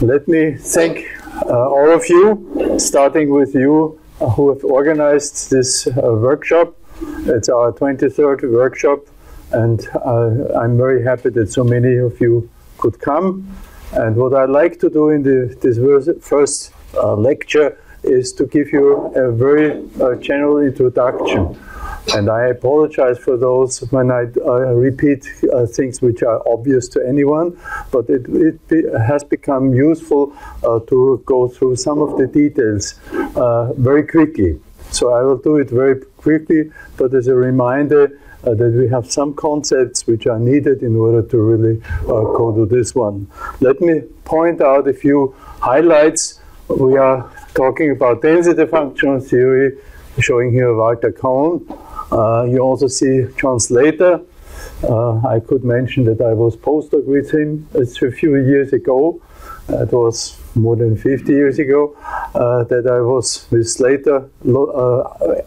Let me thank uh, all of you, starting with you uh, who have organized this uh, workshop. It's our 23rd workshop, and uh, I'm very happy that so many of you could come. And what I'd like to do in the, this first uh, lecture is to give you a very uh, general introduction and I apologize for those when I uh, repeat uh, things which are obvious to anyone, but it, it be, has become useful uh, to go through some of the details uh, very quickly. So I will do it very quickly, but as a reminder uh, that we have some concepts which are needed in order to really uh, go to this one. Let me point out a few highlights. We are talking about density functional theory, showing here Walter Kohn. Uh, you also see John Slater. Uh, I could mention that I was postdoc with him a few years ago. It was more than 50 years ago uh, that I was with Slater,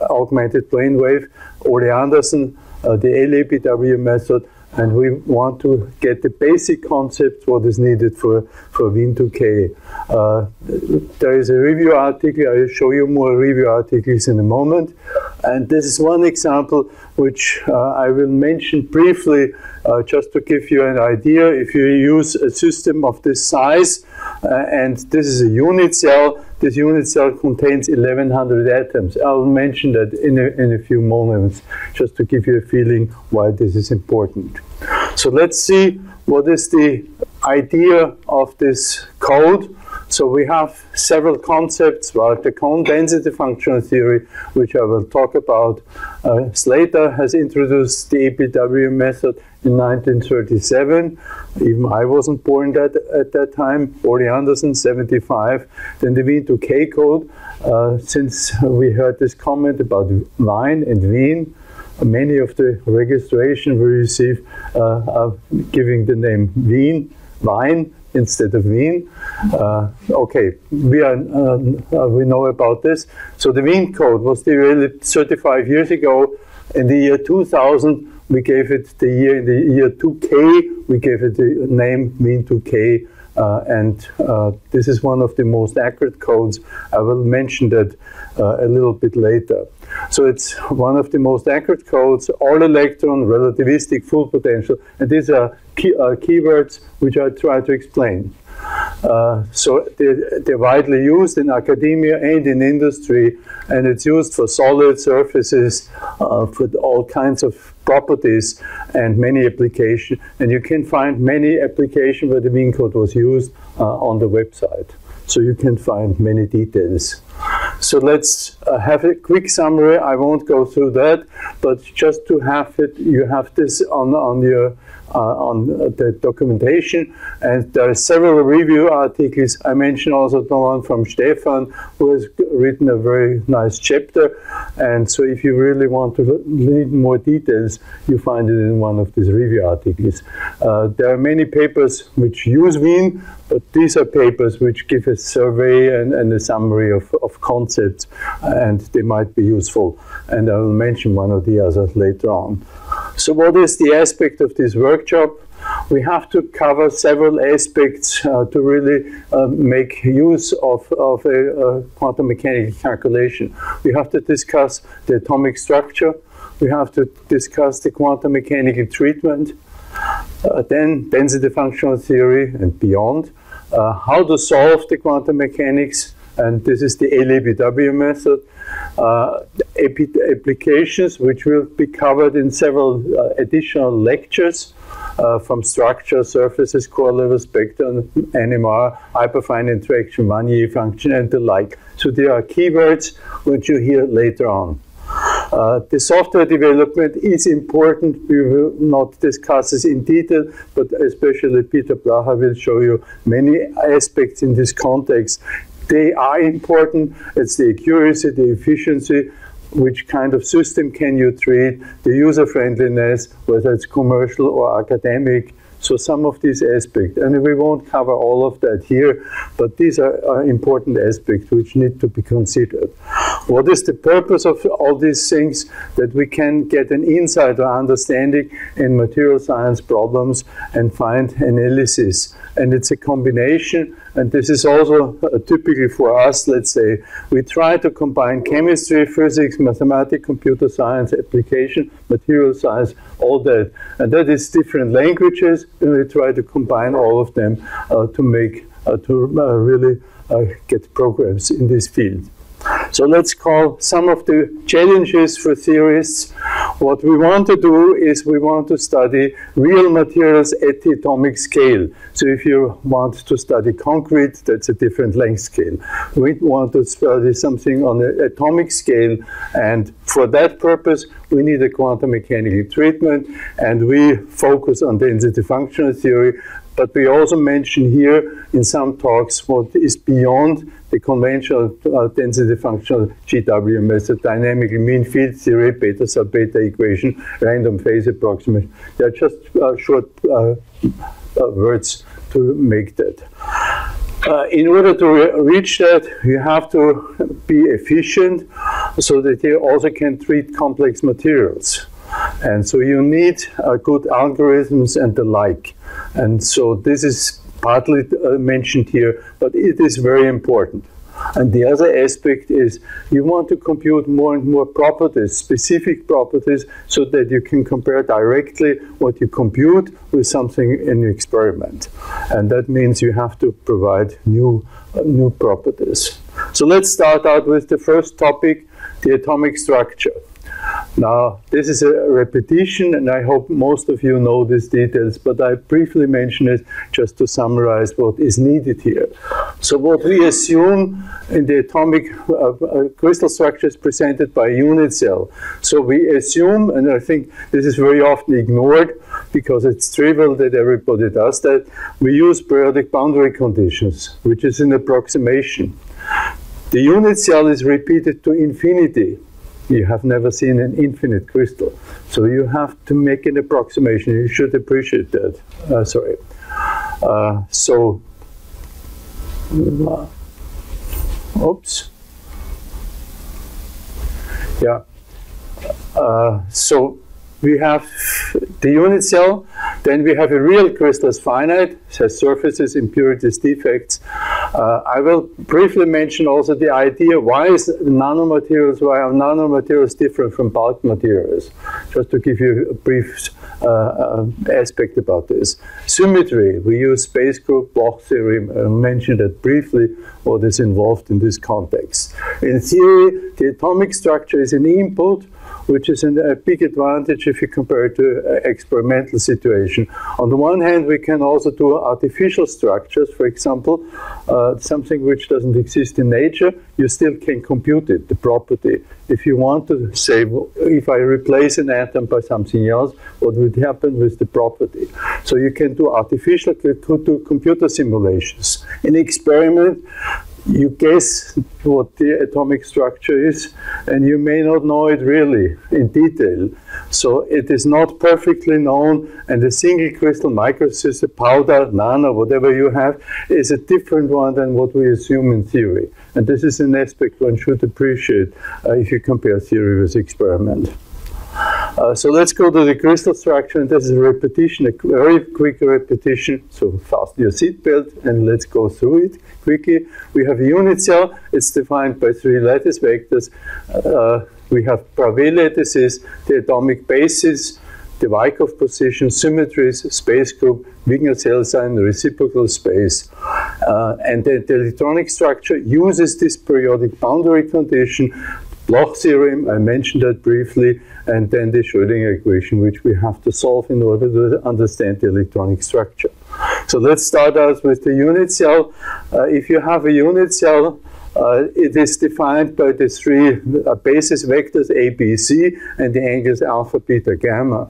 augmented plane wave, Ole Andersen, the LAPW method, and we want to get the basic concept what is needed for, for Wien2K. Uh, there is a review article, I will show you more review articles in a moment. And this is one example which uh, I will mention briefly uh, just to give you an idea. If you use a system of this size, uh, and this is a unit cell, this unit cell contains 1100 atoms. I'll mention that in a, in a few moments, just to give you a feeling why this is important. So let's see what is the idea of this code. So we have several concepts, like the Kohn density functional theory, which I will talk about. Uh, Slater has introduced the APW method in 1937. Even I wasn't born that, at that time. Ole Andersen, 75. Then the Wien2K code. Uh, since we heard this comment about Wien and Wien, many of the registration we receive uh, are giving the name Wien, Wien, instead of Wien. Uh, okay, we are uh, uh, we know about this. So the Wien code was developed 35 years ago. In the year 2000, we gave it the year in the year 2K. We gave it the name Wien2K. Uh, and uh, this is one of the most accurate codes. I will mention that uh, a little bit later. So it's one of the most accurate codes, all electron, relativistic, full potential, and these are key, uh, keywords which I try to explain. Uh, so they're, they're, widely used in academia and in industry, and it's used for solid surfaces, uh, for all kinds of properties and many applications. And you can find many applications where the Wien code was used uh, on the website. So you can find many details. So let's uh, have a quick summary. I won't go through that, but just to have it, you have this on, on your on the documentation. And there are several review articles. I mentioned also the one from Stefaan, who has written a very nice chapter. And so if you really want to read more details, you find it in one of these review articles. Uh, there are many papers which use Wien, but these are papers which give a survey and, and a summary of, of concepts, and they might be useful. And I will mention one of the others later on. So what is the aspect of this workshop? We have to cover several aspects uh, to really uh, make use of, of a, a, quantum mechanical calculation. We have to discuss the atomic structure. We have to discuss the quantum mechanical treatment. Uh, then density functional theory and beyond. Uh, how to solve the quantum mechanics, and this is the LAPW method uh, applications, which will be covered in several uh, additional lectures. Uh, from structure, surfaces, core level spectrum, NMR, hyperfine interaction, Wannier function, and the like. So there are keywords which you hear later on. Uh, the software development is important. We will not discuss this in detail, but especially Peter Blaha will show you many aspects in this context they are important. It's the accuracy, the efficiency, which kind of system can you treat, the user friendliness, whether it's commercial or academic. So some of these aspects, and we won't cover all of that here, but these are, are important aspects which need to be considered. What is the purpose of all these things? That we can get an insight or understanding in material science problems and find analysis. And it's a combination and this is also uh, typically for us, let's say, we try to combine chemistry, physics, mathematics, computer science, application, material science, all that. And that is different languages, and we try to combine all of them uh, to make, uh, to uh, really uh, get programs in this field. So let's call some of the challenges for theorists. What we want to do is we want to study real materials at the atomic scale. So if you want to study concrete, that's a different length scale. We want to study something on an atomic scale, and for that purpose, we need a quantum mechanical treatment, and we focus on density functional theory, but we also mention here in some talks what is beyond the conventional uh, density functional GW method, dynamically mean field theory, Bethe-Salpeter equation, random phase approximation. They are just uh, short uh, uh words to make that. Uh, in order to re reach that, you have to be efficient so that you also can treat complex materials. And so you need uh, good algorithms and the like. And so this is partly uh, mentioned here, but it is very important. And the other aspect is you want to compute more and more properties, specific properties, so that you can compare directly what you compute with something in the experiment. And that means you have to provide new, uh, new properties. So let's start out with the first topic, the atomic structure. Now, this is a repetition, and I hope most of you know these details, but I briefly mention it just to summarize what is needed here. So, what we assume in the atomic uh, uh, crystal structure is presented by a unit cell. So, we assume, and I think this is very often ignored because it's trivial that everybody does that, we use periodic boundary conditions, which is an approximation. The unit cell is repeated to infinity you have never seen an infinite crystal. So you have to make an approximation. You should appreciate that. Uh, sorry. Uh, so, uh, oops. Yeah. Uh, so we have the unit cell, then we have a real crystal as finite, it has surfaces, impurities, defects. Uh, I will briefly mention also the idea why is nanomaterials, why are nanomaterials different from bulk materials? Just to give you a brief uh, uh, aspect about this. Symmetry, we use space group Bloch theorem, I mentioned that briefly what is involved in this context. In theory, the atomic structure is an input which is an, a big advantage if you compare it to uh, experimental situation. On the one hand, we can also do artificial structures, for example, uh, something which doesn't exist in nature, you still can compute it, the property. If you want to say, if I replace an atom by something else, what would happen with the property? So you can do artificial, do computer simulations. In experiment, you guess what the atomic structure is, and you may not know it really in detail. So it is not perfectly known, and a single crystal microsystem, powder, nano, whatever you have, is a different one than what we assume in theory. And this is an aspect one should appreciate uh, if you compare theory with experiment. Uh, so let's go to the crystal structure, and this is a repetition, a very quick repetition. So fasten your seatbelt, and let's go through it quickly. We have a unit cell. It's defined by three lattice vectors. Uh, we have Bravais lattices, the atomic basis, the Wyckoff position, symmetries, space group, Wigner cell sign, reciprocal space. Uh, and the, the electronic structure uses this periodic boundary condition Bloch theorem, I mentioned that briefly, and then the Schrödinger equation, which we have to solve in order to understand the electronic structure. So let's start out with the unit cell. Uh, if you have a unit cell, uh, it is defined by the three uh, basis vectors A, B, C, and the angles alpha, beta, gamma.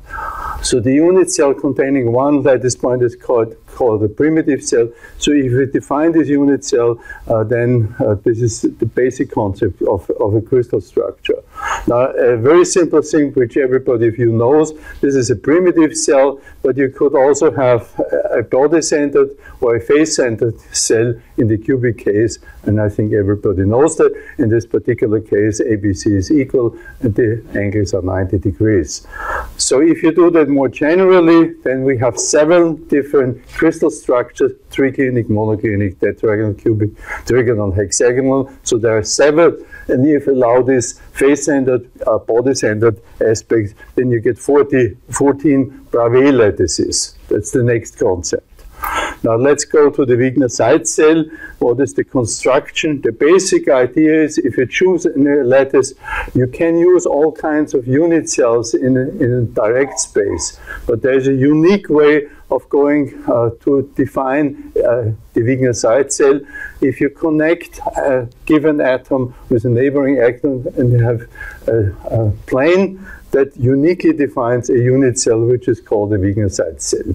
So the unit cell containing one lattice point is called, called a primitive cell. So if we define this unit cell, uh, then uh, this is the basic concept of, of a crystal structure. Now, a very simple thing which everybody of you knows, this is a primitive cell, but you could also have a body-centered or a face-centered cell in the cubic case, and I think everybody knows that. In this particular case, ABC is equal, and the angles are 90 degrees. So if you do that more generally, then we have seven different crystal structures, triclinic, monoclinic, tetragonal, cubic, trigonal, hexagonal. So there are seven, and if you allow this face-centered, uh, body-centered aspects, then you get 40, 14 Bravais lattices. That's the next concept. Now let's go to the Wigner-Seitz cell. What is the construction? The basic idea is if you choose a lattice, you can use all kinds of unit cells in a, in a direct space. But there's a unique way of going uh, to define uh, the Wigner-Seitz cell. If you connect a given atom with a neighboring atom and you have a, a plane, that uniquely defines a unit cell, which is called a Wigner-Seitz cell.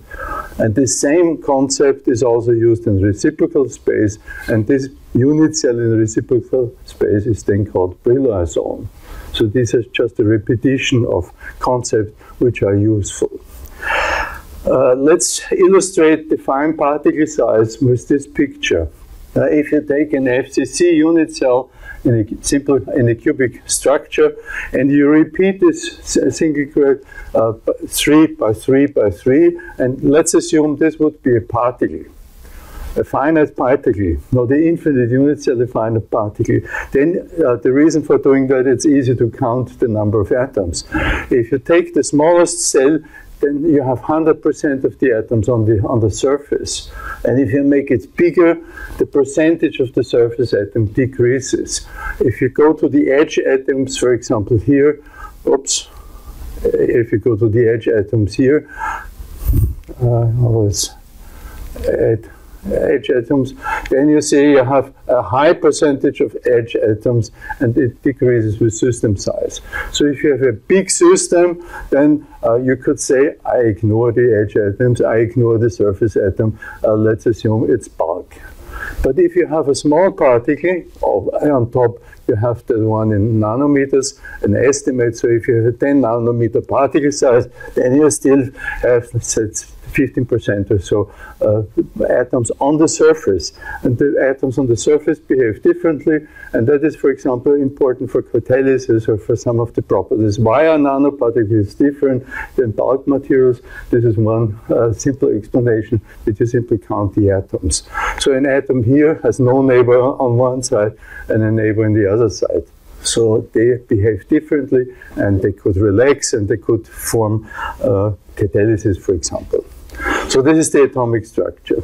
And the same concept is also used in reciprocal space, and this unit cell in reciprocal space is then called Brillouin. So this is just a repetition of concepts which are useful. Uh, let's illustrate the fine particle size with this picture. Uh, if you take an FCC unit cell in a simple in a cubic structure, and you repeat this single grid uh, three by three by three, and let's assume this would be a particle. A finite particle, not the infinite unit cell, the finite particle. Then uh, the reason for doing that, it's easy to count the number of atoms. If you take the smallest cell, then you have 100% of the atoms on the, on the surface. And if you make it bigger, the percentage of the surface atom decreases. If you go to the edge atoms, for example, here, oops, if you go to the edge atoms here, uh, was at edge atoms, then you see you have a high percentage of edge atoms and it decreases with system size. So if you have a big system, then uh, you could say, I ignore the edge atoms, I ignore the surface atom, uh, let's assume it's bulk. But if you have a small particle, oh, on top you have the one in nanometers, an estimate. So if you have a 10 nanometer particle size, then you still have, let's 15% or so uh, atoms on the surface. And the atoms on the surface behave differently. And that is, for example, important for catalysis or for some of the properties. Why are nanoparticles different than bulk materials? This is one uh, simple explanation that you simply count the atoms. So an atom here has no neighbor on one side and a neighbor on the other side. So they behave differently and they could relax and they could form uh, catalysis, for example. So this is the atomic structure,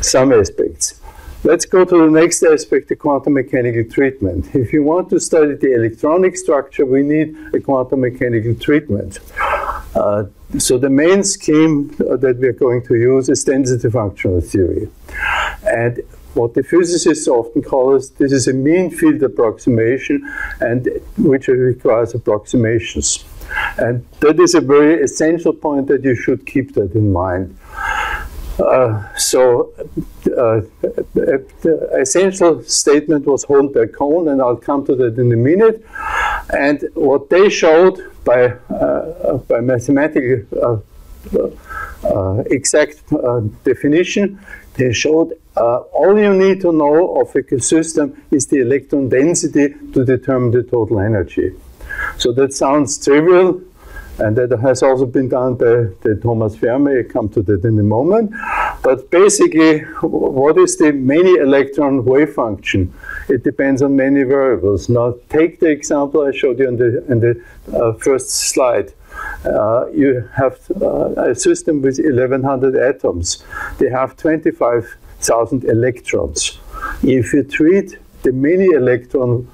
some aspects. Let's go to the next aspect, the quantum mechanical treatment. If you want to study the electronic structure, we need a quantum mechanical treatment. Uh, so the main scheme that we are going to use is density functional theory. And what the physicists often call this is a mean field approximation, and which requires approximations. And that is a very essential point that you should keep that in mind. Uh, so uh, the essential statement was Hohenberg-Kohn, and I'll come to that in a minute. And what they showed by, uh, by mathematical uh, uh, exact uh, definition, they showed all you need to know of a system is the electron density to determine the total energy. So that sounds trivial, and that has also been done by Thomas Fermi. I come to that in a moment. But basically, what is the many electron wave function? It depends on many variables. Now, take the example I showed you in the, in the uh, first slide. Uh, you have uh, a system with 1100 atoms. They have 25,000 electrons. If you treat the many electron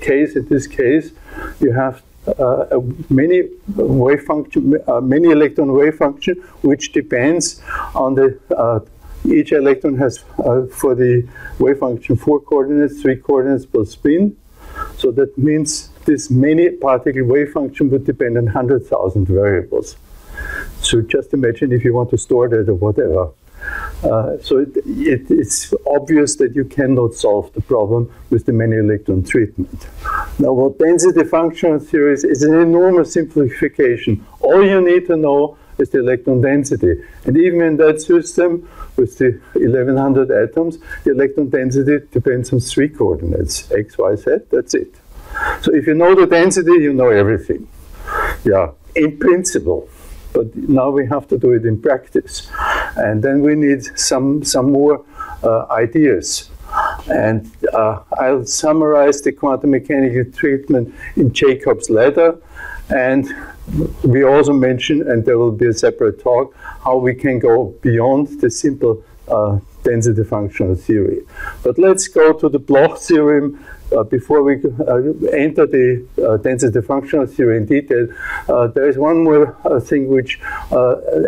case, in this case, you have uh, many wave function, uh, many electron wave function, which depends on the uh, each electron has uh, for the wave function four coordinates, three coordinates per spin. So that means this many particle wave function would depend on 100,000 variables. So just imagine if you want to store that or whatever. Uh, so it, it, it's obvious that you cannot solve the problem with the many electron treatment. Now, what density functional theory is, is an enormous simplification. All you need to know is the electron density. And even in that system, with the 1100 atoms, the electron density depends on three coordinates, x, y, z, that's it. So if you know the density, you know everything. Yeah, in principle. But now we have to do it in practice. And then we need some, some more uh, ideas. And uh, I'll summarize the quantum mechanical treatment in Jacob's ladder. And we also mentioned, and there will be a separate talk, how we can go beyond the simple uh, density functional theory. But let's go to the Bloch theorem uh, before we uh, enter the uh, density functional theory in detail. Uh, there is one more thing which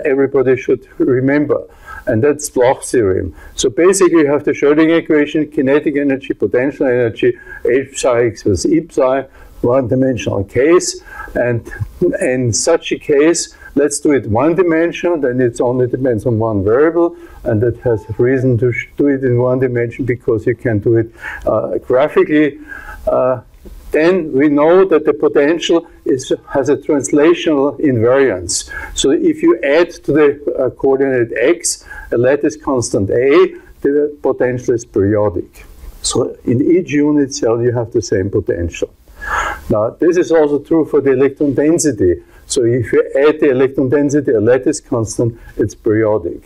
everybody should remember and that's Bloch theorem. So basically you have the Schrödinger equation, kinetic energy, potential energy, h psi equals e psi, one-dimensional case, and in such a case, let's do it one dimension, then it only depends on one variable, and that has reason to do it in one dimension because you can do it uh, graphically. Uh, then we know that the potential is, has a translational invariance. So if you add to the uh, coordinate x a lattice constant a, the potential is periodic. So in each unit cell you have the same potential. Now this is also true for the electron density. So if you add the electron density, a lattice constant, it's periodic.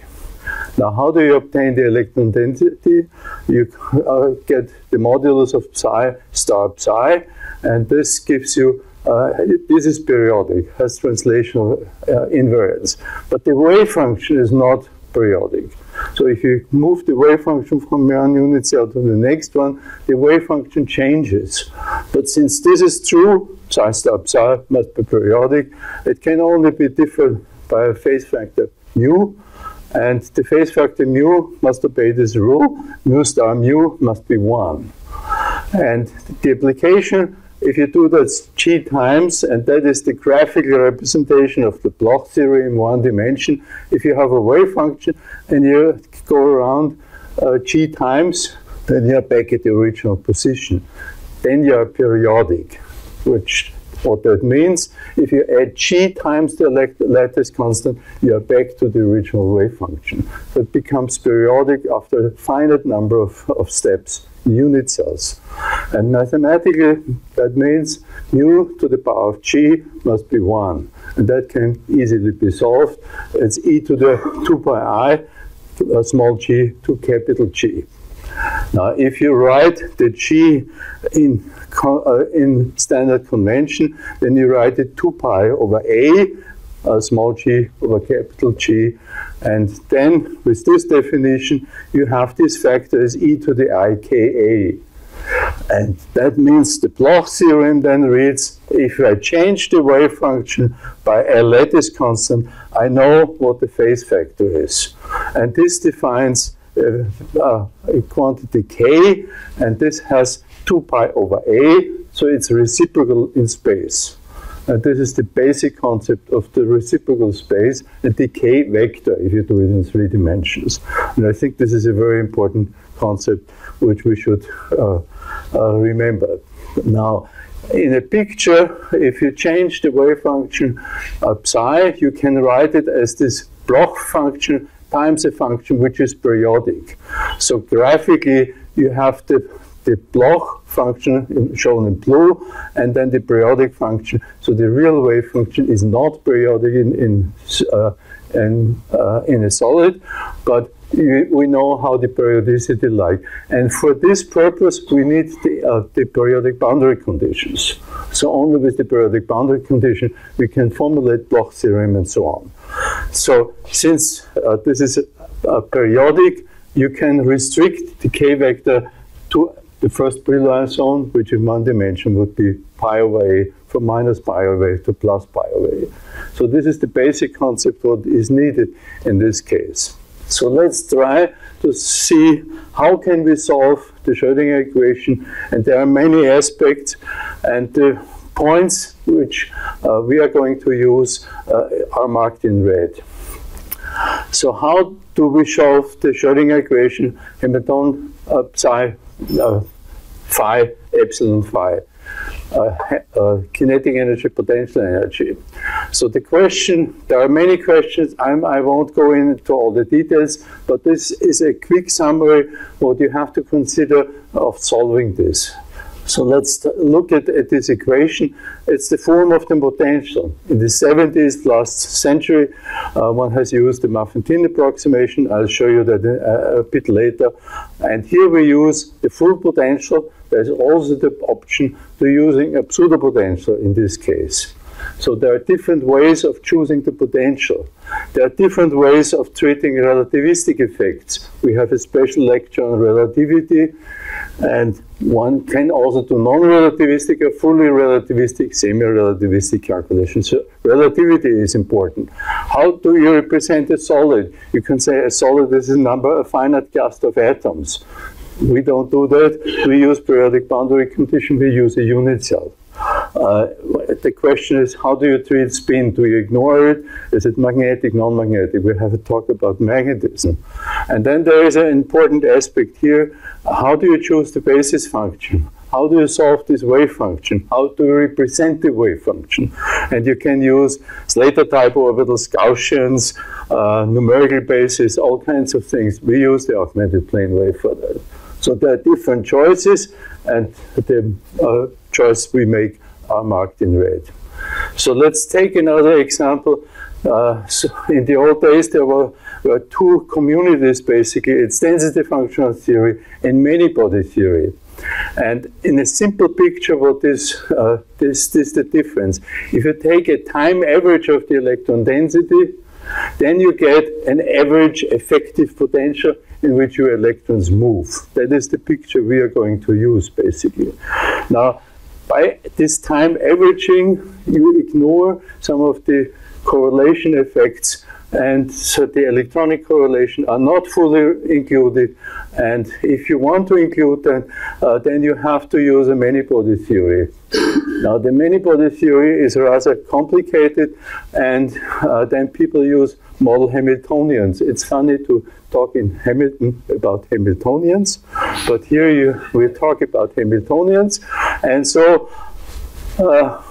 Now, how do you obtain the electron density? You uh, get the modulus of psi star psi, and this gives you, uh, this is periodic, has translational uh, invariance. But the wave function is not periodic. So if you move the wave function from one unit cell to the next one, the wave function changes. But since this is true, star psi must be periodic, it can only be different by a phase factor mu, and the phase factor mu must obey this rule, mu star mu must be 1. And the application if you do that g times, and that is the graphical representation of the Bloch theory in one dimension, if you have a wave function and you go around uh, g times, then you're back at the original position. Then you're periodic, which what that means, if you add g times the lattice constant, you're back to the original wave function. It becomes periodic after a finite number of, of steps unit cells. And mathematically, that means mu to the power of g must be 1. And that can easily be solved. It's e to the 2 pi i, small g to capital G. Now, if you write the g in, uh, in standard convention, then you write it 2 pi over a, uh, small g over capital G. And then with this definition, you have this factor as e to the i k a. And that means the Bloch theorem then reads, if I change the wave function by a lattice constant, I know what the phase factor is. And this defines quantity k, and this has 2 pi over a, so it's reciprocal in space. And this is the basic concept of the reciprocal space, a k vector, if you do it in three dimensions. And I think this is a very important concept which we should uh, uh, remember. Now, in a picture, if you change the wave function of psi, you can write it as this Bloch function times a function which is periodic. So graphically, you have the the Bloch function shown in blue, and then the periodic function. So the real wave function is not periodic in in uh, in, uh, in a solid, but we know how the periodicity like. And for this purpose, we need the, uh, the periodic boundary conditions. So only with the periodic boundary condition, we can formulate Bloch theorem and so on. So since uh, this is a, periodic, you can restrict the k vector to the first Brillouin zone, which in one dimension would be pi over a, from minus pi over a to plus pi over a. So this is the basic concept what is needed in this case. So let's try to see how can we solve the Schrödinger equation. And there are many aspects and the points which uh, we are going to use uh, are marked in red. So how do we solve the Schrödinger equation Hamilton uh, psi uh, phi epsilon phi. uh, uh, kinetic energy, potential energy. So the question, there are many questions. I'm, I will not go into all the details, but this is a quick summary what you have to consider of solving this. So let's look at, at, this equation. It's the form of the potential. In the 70s, last century, uh, one has used the muffin-tin approximation. I'll show you that uh, a bit later. And here we use the full potential. There's also the option to using a pseudo potential in this case. So there are different ways of choosing the potential. There are different ways of treating relativistic effects. We have a special lecture on relativity, and one can also do non-relativistic or fully relativistic, semi-relativistic calculations. So relativity is important. How do you represent a solid? You can say a solid is a number, a finite cast of atoms. We don't do that. We use periodic boundary condition. We use a unit cell. Uh, the question is, how do you treat spin? Do you ignore it? Is it magnetic, non-magnetic? We have a talk about magnetism. And then there is an important aspect here. How do you choose the basis function? How do you solve this wave function? How do you represent the wave function? And you can use Slater type orbitals, Gaussians, uh, numerical basis, all kinds of things. We use the augmented plane wave for that. So there are different choices, and the uh, choice we make are marked in red. So let's take another example. Uh, so in the old days, there were, were, two communities basically. It's density functional theory and many body theory. And in a simple picture, what is uh, this, this the difference? If you take a time average of the electron density, then you get an average effective potential in which your electrons move. That is the picture we are going to use, basically. Now, by this time averaging, you ignore some of the correlation effects and so the electronic correlation are not fully included. And if you want to include them, uh, then you have to use a many-body theory. Now, the many-body theory is rather complicated, and uh, then people use model Hamiltonians. It's funny to talk in Hamilton about Hamiltonians, but here you, we talk about Hamiltonians. And so uh,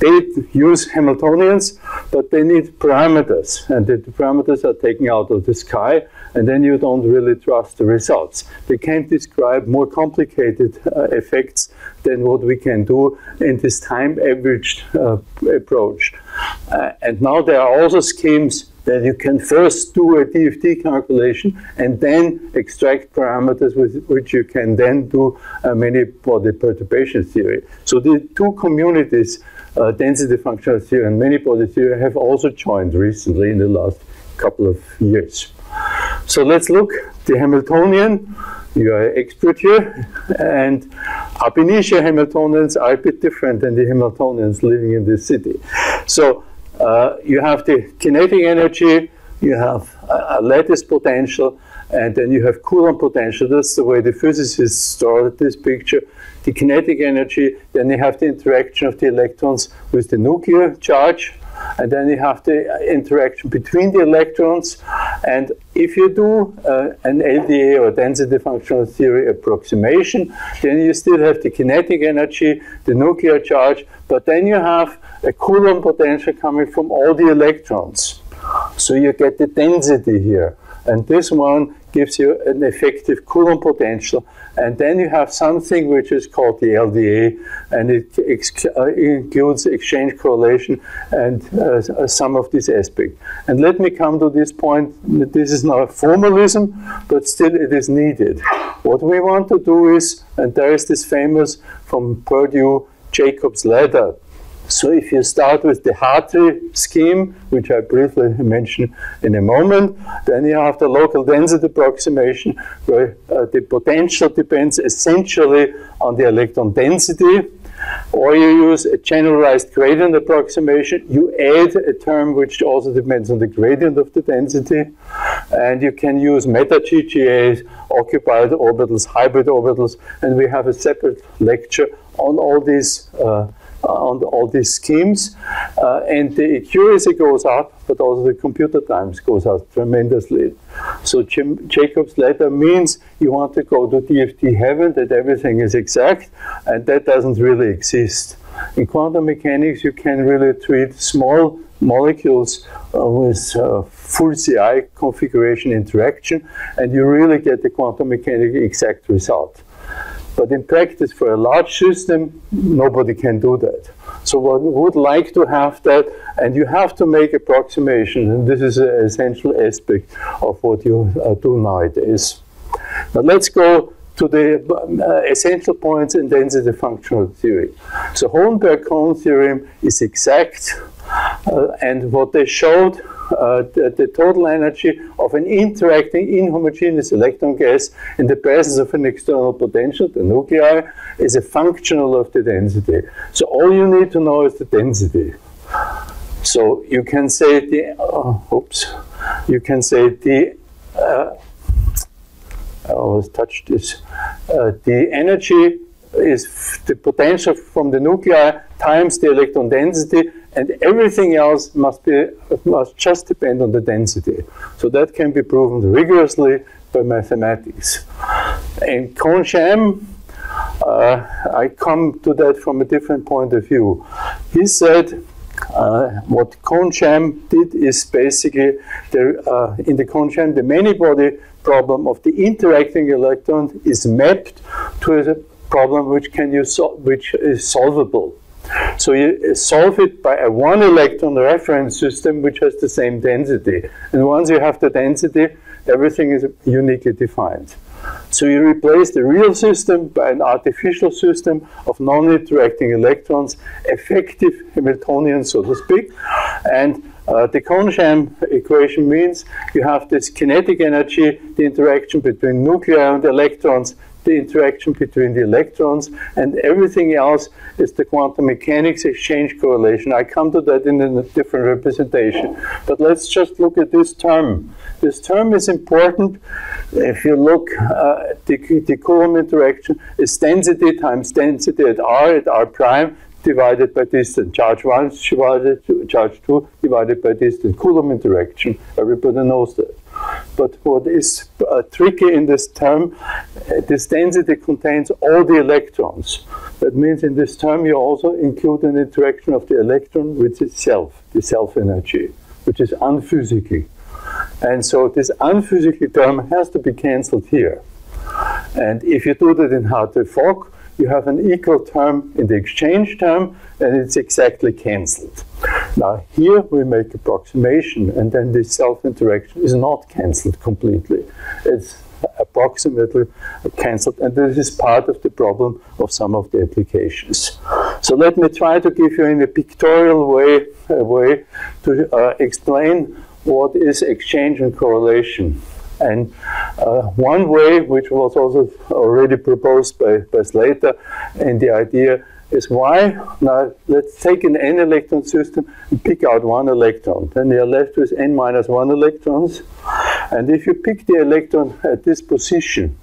they use Hamiltonians, but they need parameters, and the parameters are taken out of the sky, and then you don't really trust the results. They can't describe more complicated uh, effects than what we can do in this time averaged uh, approach. Uh, and now there are also schemes that you can first do a DFT calculation and then extract parameters with which you can then do a many-body perturbation theory. So the two communities, uh, density functional theory and many-body theory, have also joined recently in the last couple of years. So let's look the Hamiltonian. You are an expert here, and ab initio Hamiltonians are a bit different than the Hamiltonians living in this city. So uh, you have the kinetic energy, you have a, a, lattice potential, and then you have Coulomb potential. That's the way the physicists started this picture. The kinetic energy, then you have the interaction of the electrons with the nuclear charge, and then you have the interaction between the electrons. And if you do uh, an LDA or density functional theory approximation, then you still have the kinetic energy, the nuclear charge, but then you have a Coulomb potential coming from all the electrons. So you get the density here. And this one gives you an effective Coulomb potential. And then you have something which is called the LDA, and it ex uh, includes exchange correlation and uh, some of this aspect. And let me come to this point. This is not a formalism, but still it is needed. What we want to do is, and there is this famous from Perdew Jacob's ladder so if you start with the Hartree scheme, which I briefly mention in a moment, then you have the local density approximation where uh, the potential depends essentially on the electron density. Or you use a generalized gradient approximation. You add a term which also depends on the gradient of the density. And you can use meta GGAs, occupied orbitals, hybrid orbitals. And we have a separate lecture on all these uh, on all these schemes, uh, and the accuracy goes up, but also the computer times goes up tremendously. So Jim, Jacob's ladder means you want to go to DFT heaven, that everything is exact, and that doesn't really exist. In quantum mechanics, you can really treat small molecules uh, with uh, full CI configuration interaction, and you really get the quantum mechanical exact result. But in practice, for a large system, nobody can do that. So one would like to have that, and you have to make approximation, and this is an essential aspect of what you uh, do nowadays. Now let's go to the uh, essential points in density functional theory. So Hohenberg-Kohn theorem is exact, and what they showed uh, the, the, total energy of an interacting inhomogeneous electron gas in the presence of an external potential, the nuclei, is a functional of the density. So all you need to know is the density. So you can say the, oh, oops, you can say the, uh, I always touch this, uh, the energy is the potential from the nuclei times the electron density and everything else must be must just depend on the density. So that can be proven rigorously by mathematics. In Kohn-Sham, uh, I come to that from a different point of view. He said uh, what Kohn-Sham did is basically the, uh, in the Kohn-Sham the many-body problem of the interacting electron is mapped to a problem which can you which is solvable. So you solve it by a one electron reference system which has the same density. And once you have the density, everything is uniquely defined. So you replace the real system by an artificial system of non-interacting electrons, effective Hamiltonian, so to speak. And uh, the Kohn-Sham equation means you have this kinetic energy, the interaction between nuclei and electrons the interaction between the electrons, and everything else is the quantum mechanics exchange correlation. I come to that in a different representation. But let's just look at this term. This term is important. If you look uh, the, the Coulomb interaction is density times density at r at r prime divided by distance. Charge 1 divided charge 2 divided by distance. Coulomb interaction. Everybody knows that. But what is uh, tricky in this term, uh, this density contains all the electrons. That means in this term you also include an interaction of the electron with itself, the self energy, which is unphysical. And so this unphysical term has to be cancelled here. And if you do that in Hartree-Fock, you have an equal term in the exchange term, and it's exactly cancelled. Now, here we make approximation, and then the self-interaction is not cancelled completely. It's approximately cancelled, and this is part of the problem of some of the applications. So let me try to give you in a pictorial way a way to uh, explain what is exchange and correlation. And uh, one way, which was also already proposed by, by Slater, and the idea is why, now let's take an n electron system and pick out one electron. Then you're left with n minus one electrons. And if you pick the electron at this position,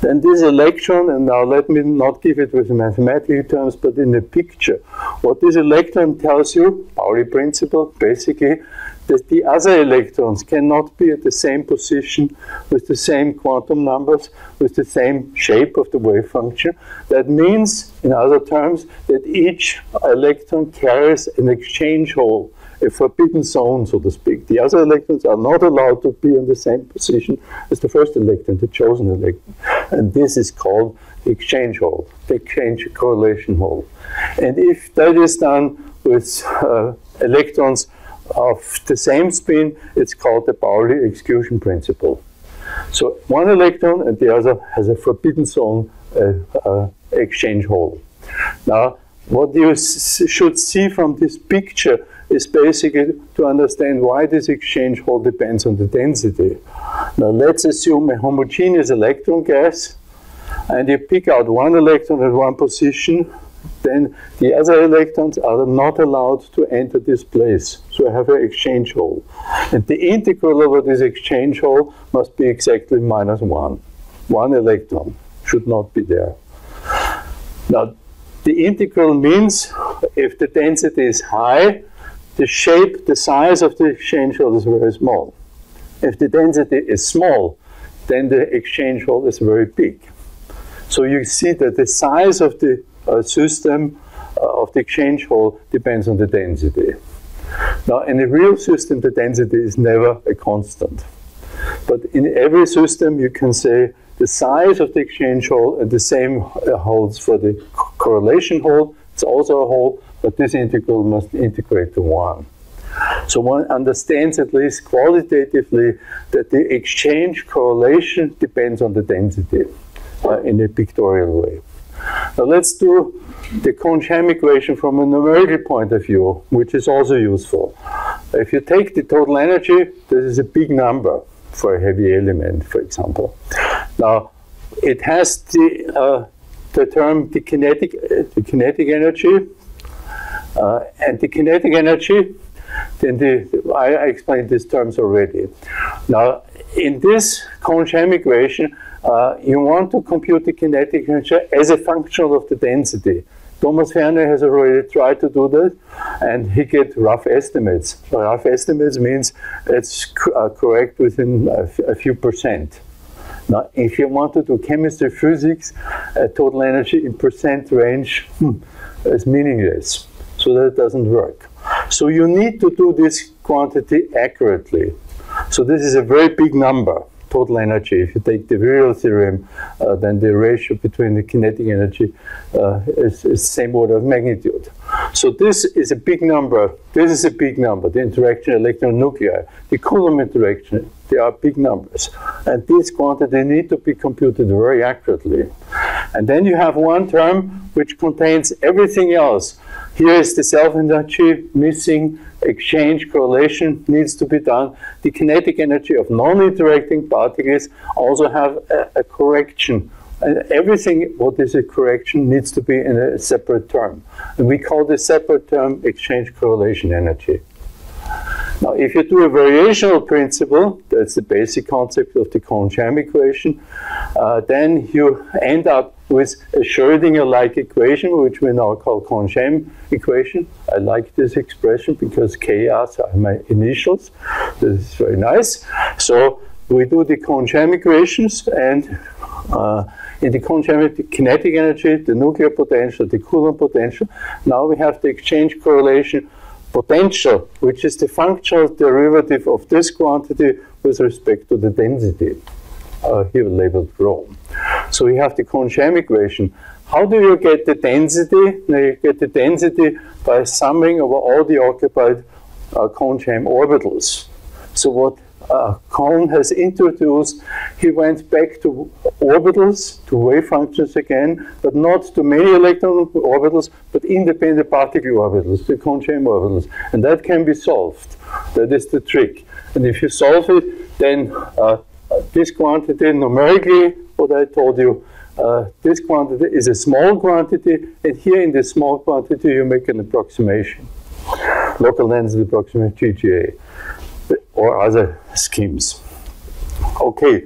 then this electron, and now let me not give it with mathematical terms, but in the picture, what this electron tells you, Pauli principle, basically, that the other electrons cannot be at the same position with the same quantum numbers, with the same shape of the wave function. That means, in other terms, that each electron carries an exchange hole, a forbidden zone, so to speak. The other electrons are not allowed to be in the same position as the first electron, the chosen electron. And this is called the exchange hole, the exchange correlation hole. And if that is done with uh, electrons of the same spin, it's called the Pauli exclusion principle. So one electron and the other has a forbidden zone uh, uh, exchange hole. Now, what you should see from this picture is basically to understand why this exchange hole depends on the density. Now, let's assume a homogeneous electron gas, and you pick out one electron at one position, then the other electrons are not allowed to enter this place. So I have an exchange hole. And the integral over this exchange hole must be exactly minus one. One electron should not be there. Now, the integral means if the density is high, the shape, the size of the exchange hole is very small. If the density is small, then the exchange hole is very big. So you see that the size of the system uh, of the exchange hole depends on the density. Now, in a real system, the density is never a constant. But in every system, you can say the size of the exchange hole, and the same uh, holds for the correlation hole. It's also a hole, but this integral must integrate to 1. So one understands at least qualitatively that the exchange correlation depends on the density uh, in a pictorial way. Now let's do the Kohn-Sham equation from a numerical point of view, which is also useful. If you take the total energy, this is a big number for a heavy element, for example. Now, it has the, uh, the term the kinetic, uh, the kinetic energy, uh, and the kinetic energy, then the, I, I, explained these terms already. Now, in this Kohn-Sham equation, uh, you want to compute the kinetic energy as a function of the density. Thomas Fermi has already tried to do that, and he get rough estimates. Rough estimates means it's uh, correct within a, few percent. Now, if you want to do chemistry, physics, uh, total energy in percent range hmm, is meaningless. So that doesn't work. So you need to do this quantity accurately. So this is a very big number total energy. If you take the virial theorem, uh, then the ratio between the kinetic energy uh, is, the same order of magnitude. So this is a big number. This is a big number. The interaction electron nuclei, the Coulomb interaction, they are big numbers. And these quantities need to be computed very accurately. And then you have one term which contains everything else. Here is the self energy missing exchange correlation needs to be done. The kinetic energy of non-interacting particles also have a, a correction. And everything what is a correction needs to be in a separate term. And we call this separate term exchange correlation energy. Now, if you do a variational principle, that's the basic concept of the Kohn-Sham equation, uh, then you end up with a Schrödinger-like equation, which we now call Kohn-Sham equation. I like this expression because KRs are my initials. This is very nice. So we do the Kohn-Sham equations, and uh, in the Kohn-Sham, the kinetic energy, the nuclear potential, the Coulomb potential. Now we have the exchange correlation potential, which is the functional derivative of this quantity with respect to the density, uh, here labeled rho. So we have the Kohn-Sham equation. How do you get the density? Now you get the density by summing over all the occupied uh, Kohn-Sham orbitals. So what uh, has introduced, he went back to orbitals, to wave functions again, but not to many electron orbitals, but independent particle orbitals, the Kohn-Sham orbitals. And that can be solved. That is the trick. And if you solve it, then uh, this quantity numerically, what I told you, uh, this quantity is a small quantity, and here in this small quantity you make an approximation. Local density approximation GGA or other schemes. Okay,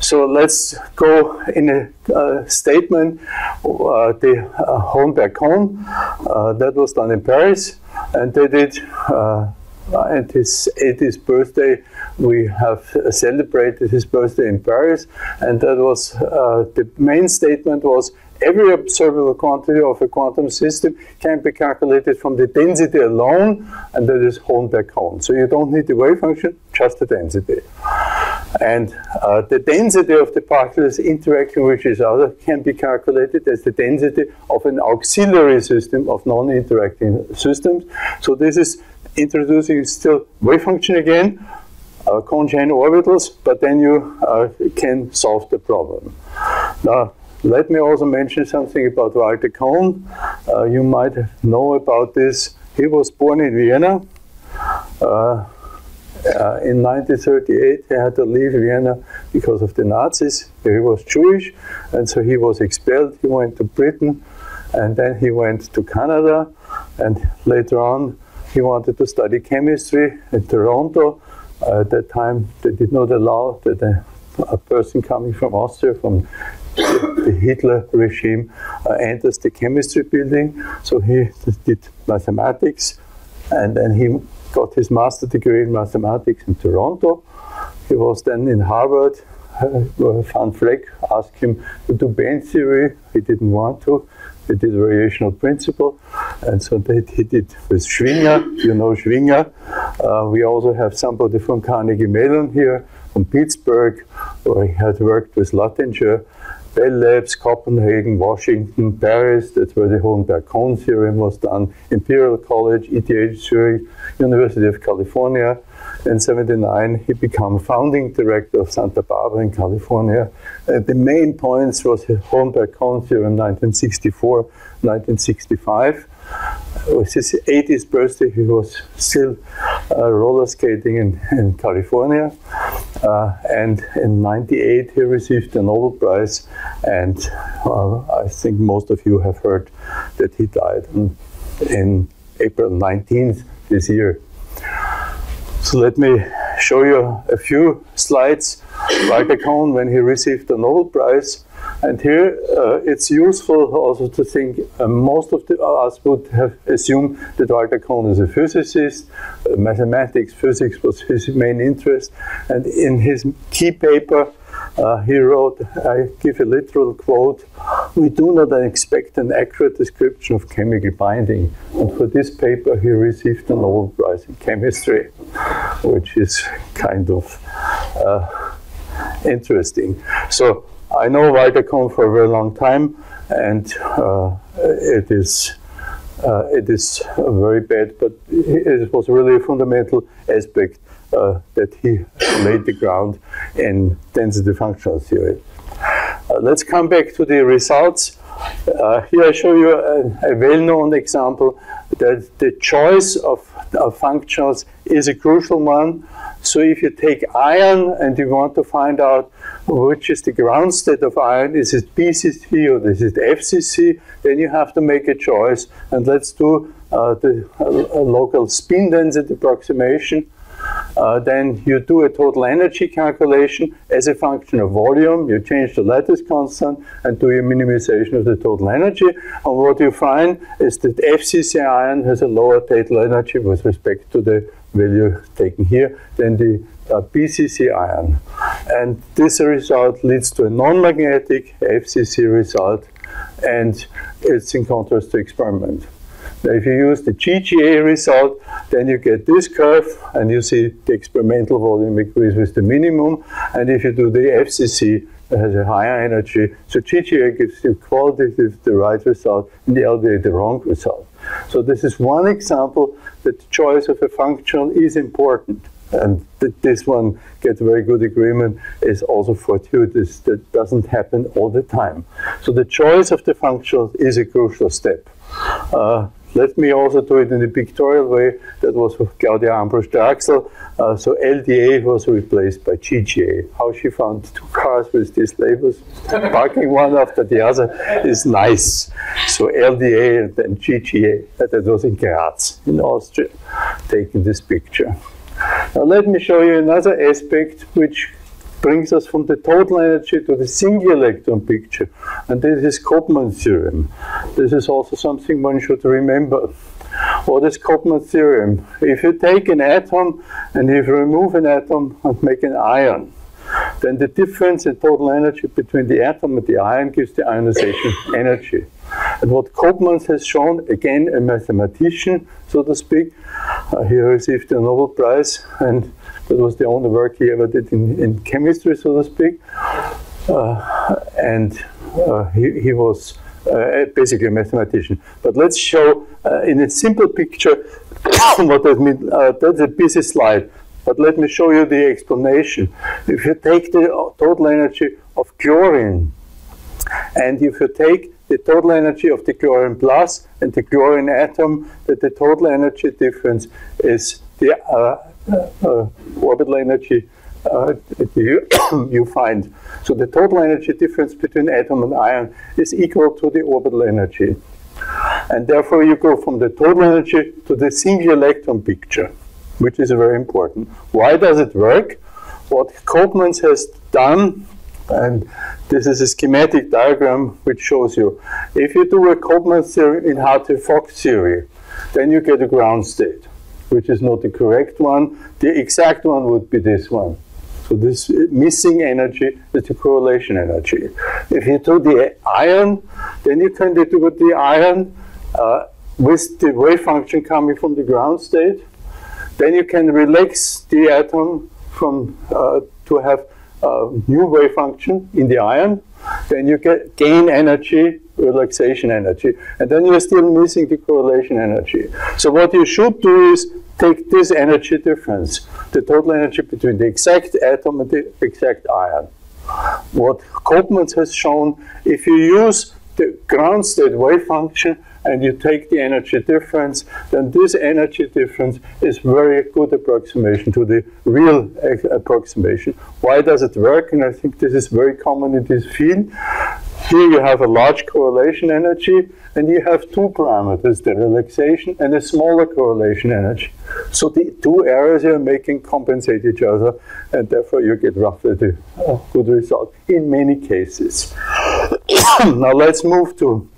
so let's go in a uh, statement. Uh, the uh, Hohenberg-Kohn, uh, that was done in Paris, and they did. Uh, at his 80th birthday, we have celebrated his birthday in Paris, and that was uh, the main statement was every observable quantity of a quantum system can be calculated from the density alone, and that is Hohenberg-Kohn. So you don't need the wave function, just the density. And uh, the density of the particles interacting with each other can be calculated as the density of an auxiliary system of non-interacting systems. So this is introducing still wave function again, uh, Kohn-Sham orbitals, but then you uh, can solve the problem. Now, let me also mention something about Walter Kohn. Uh, you might know about this. He was born in Vienna. Uh, uh, in 1938, he had to leave Vienna because of the Nazis. He was Jewish, and so he was expelled. He went to Britain, and then he went to Canada, and later on, he wanted to study chemistry in Toronto. Uh, at that time, they did not allow that a, a person coming from Austria, from the Hitler regime uh, enters the chemistry building. So he did mathematics, and then he got his master degree in mathematics in Toronto. He was then in Harvard. Uh, Van Vleck asked him to do band theory. He didn't want to. He did variational principle, and so that he did with Schwinger. You know Schwinger. Uh, we also have somebody from Carnegie Mellon here, from Pittsburgh, where he had worked with Luttinger. Bell Labs, Copenhagen, Washington, Paris, that's where the Hohenberg-Kohn theorem was done, Imperial College, ETH Zurich, University of California. In 79, he became founding director of Santa Barbara in California. Uh, the main points was Hohenberg-Kohn theorem 1964, 1965 with his 80th birthday, he was still uh, roller skating in, in California. Uh, and in 98, he received the Nobel Prize. And uh, I think most of you have heard that he died in, in April 19th this year. So let me show you a few slides. Walter Kohn, when he received the Nobel Prize, and here uh, it's useful also to think uh, most of the, uh, us would have assumed that Walter Kohn is a physicist. Uh, mathematics, physics was his main interest. And in his key paper, uh, he wrote, I give a literal quote, we do not expect an accurate description of chemical binding. And for this paper, he received the Nobel Prize in Chemistry, which is kind of uh, interesting. So I know Kohn for a very long time, and uh, it is uh, it is very bad, but it was really a fundamental aspect uh, that he laid the ground in density functional theory. Uh, let's come back to the results. Uh, here I show you a, a well-known example that the choice of, of functions is a crucial one. So if you take iron and you want to find out which is the ground state of iron, is it BCC or is it FCC, then you have to make a choice. And let's do uh, the uh, local spin density approximation. Uh, then you do a total energy calculation as a function of volume. You change the lattice constant and do a minimization of the total energy. And what you find is that FCC iron has a lower total energy with respect to the value taken here than the BCC ion. And this result leads to a non-magnetic FCC result, and it's in contrast to experiment. Now, if you use the GGA result, then you get this curve, and you see the experimental volume agrees with the minimum. And if you do the FCC, it has a higher energy. So GGA gives you qualitative the right result, and the LDA the wrong result. So this is one example that the choice of a function is important. And th this one gets very good agreement is also fortuitous. That doesn't happen all the time. So the choice of the function is a crucial step. Uh, let me also do it in a pictorial way. That was with Claudia Ambros-Draxl. Uh, so LDA was replaced by GGA. How she found two cars with these labels, parking one after the other, is nice. So LDA and then GGA. That was in Graz, in Austria, taking this picture. Now let me show you another aspect which brings us from the total energy to the single electron picture. And this is Koopman theorem. This is also something one should remember. What is Koopman theorem? If you take an atom and if you remove an atom and make an ion, then the difference in total energy between the atom and the ion gives the ionization energy. And what Koopmans has shown, again a mathematician, so to speak, uh, he received the Nobel Prize, and that was the only work he ever did in, in chemistry, so to speak. Uh, and uh, he, he, was uh, basically a mathematician. But let's show uh, in a simple picture what that means. That's a busy slide. But let me show you the explanation. If you take the total energy of chlorine, and if you take the total energy of the chlorine plus and the chlorine atom, that the total energy difference is the uh, uh, orbital energy uh, you, you find. So the total energy difference between atom and ion is equal to the orbital energy. And therefore you go from the total energy to the single electron picture, which is very important. Why does it work? What Koopmans has done And this is a schematic diagram which shows you. If you do a Koopman theory in Hartree-Fock theory, then you get a ground state, which is not the correct one. The exact one would be this one. So this missing energy is the correlation energy. If you do the iron, then you can do the iron uh, with the wave function coming from the ground state. Then you can relax the atom from uh, to have new wave function in the ion. Then you get gain energy, relaxation energy, and then you're still missing the correlation energy. So what you should do is take this energy difference, the total energy between the exact atom and the exact ion. What Koopmans has shown, if you use the ground state wave function and you take the energy difference, then this energy difference is very good approximation to the real approximation. Why does it work? And I think this is very common in this field. Here you have a large correlation energy, and you have two parameters, the relaxation and a smaller correlation energy. So the two areas you're making compensate each other, and therefore you get roughly the uh, good result in many cases. now let's move to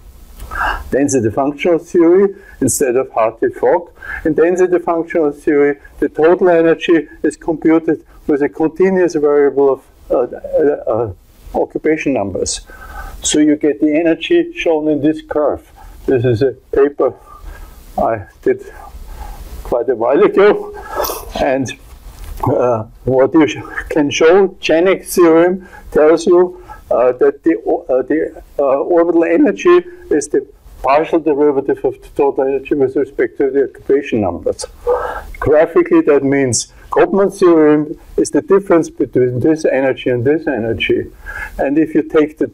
density functional theory instead of Hartree-Fock. In density functional theory, the total energy is computed with a continuous variable of uh, uh, uh, occupation numbers. So you get the energy shown in this curve. This is a paper I did quite a while ago. And uh, what you can show, Janak theorem tells you that the, uh, the uh, orbital energy is the partial derivative of the total energy with respect to the occupation numbers. Graphically, that means Koopman theorem is the difference between this energy and this energy. And if you take the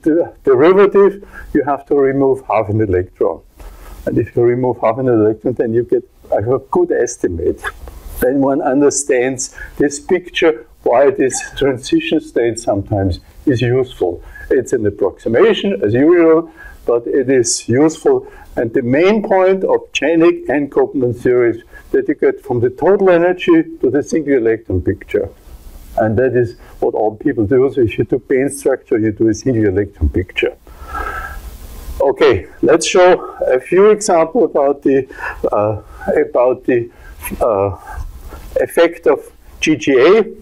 derivative, you have to remove half an electron. And if you remove half an electron, then you get a good estimate. Then one understands this picture, why this transition state sometimes is useful. It's an approximation, as usual, but it is useful. And the main point of Janak and Koopman theories that you get from the total energy to the single electron picture. And that is what all people do. So if you do band structure, you do a single electron picture. Okay, let's show a few examples about the uh, about the uh, effect of GGA.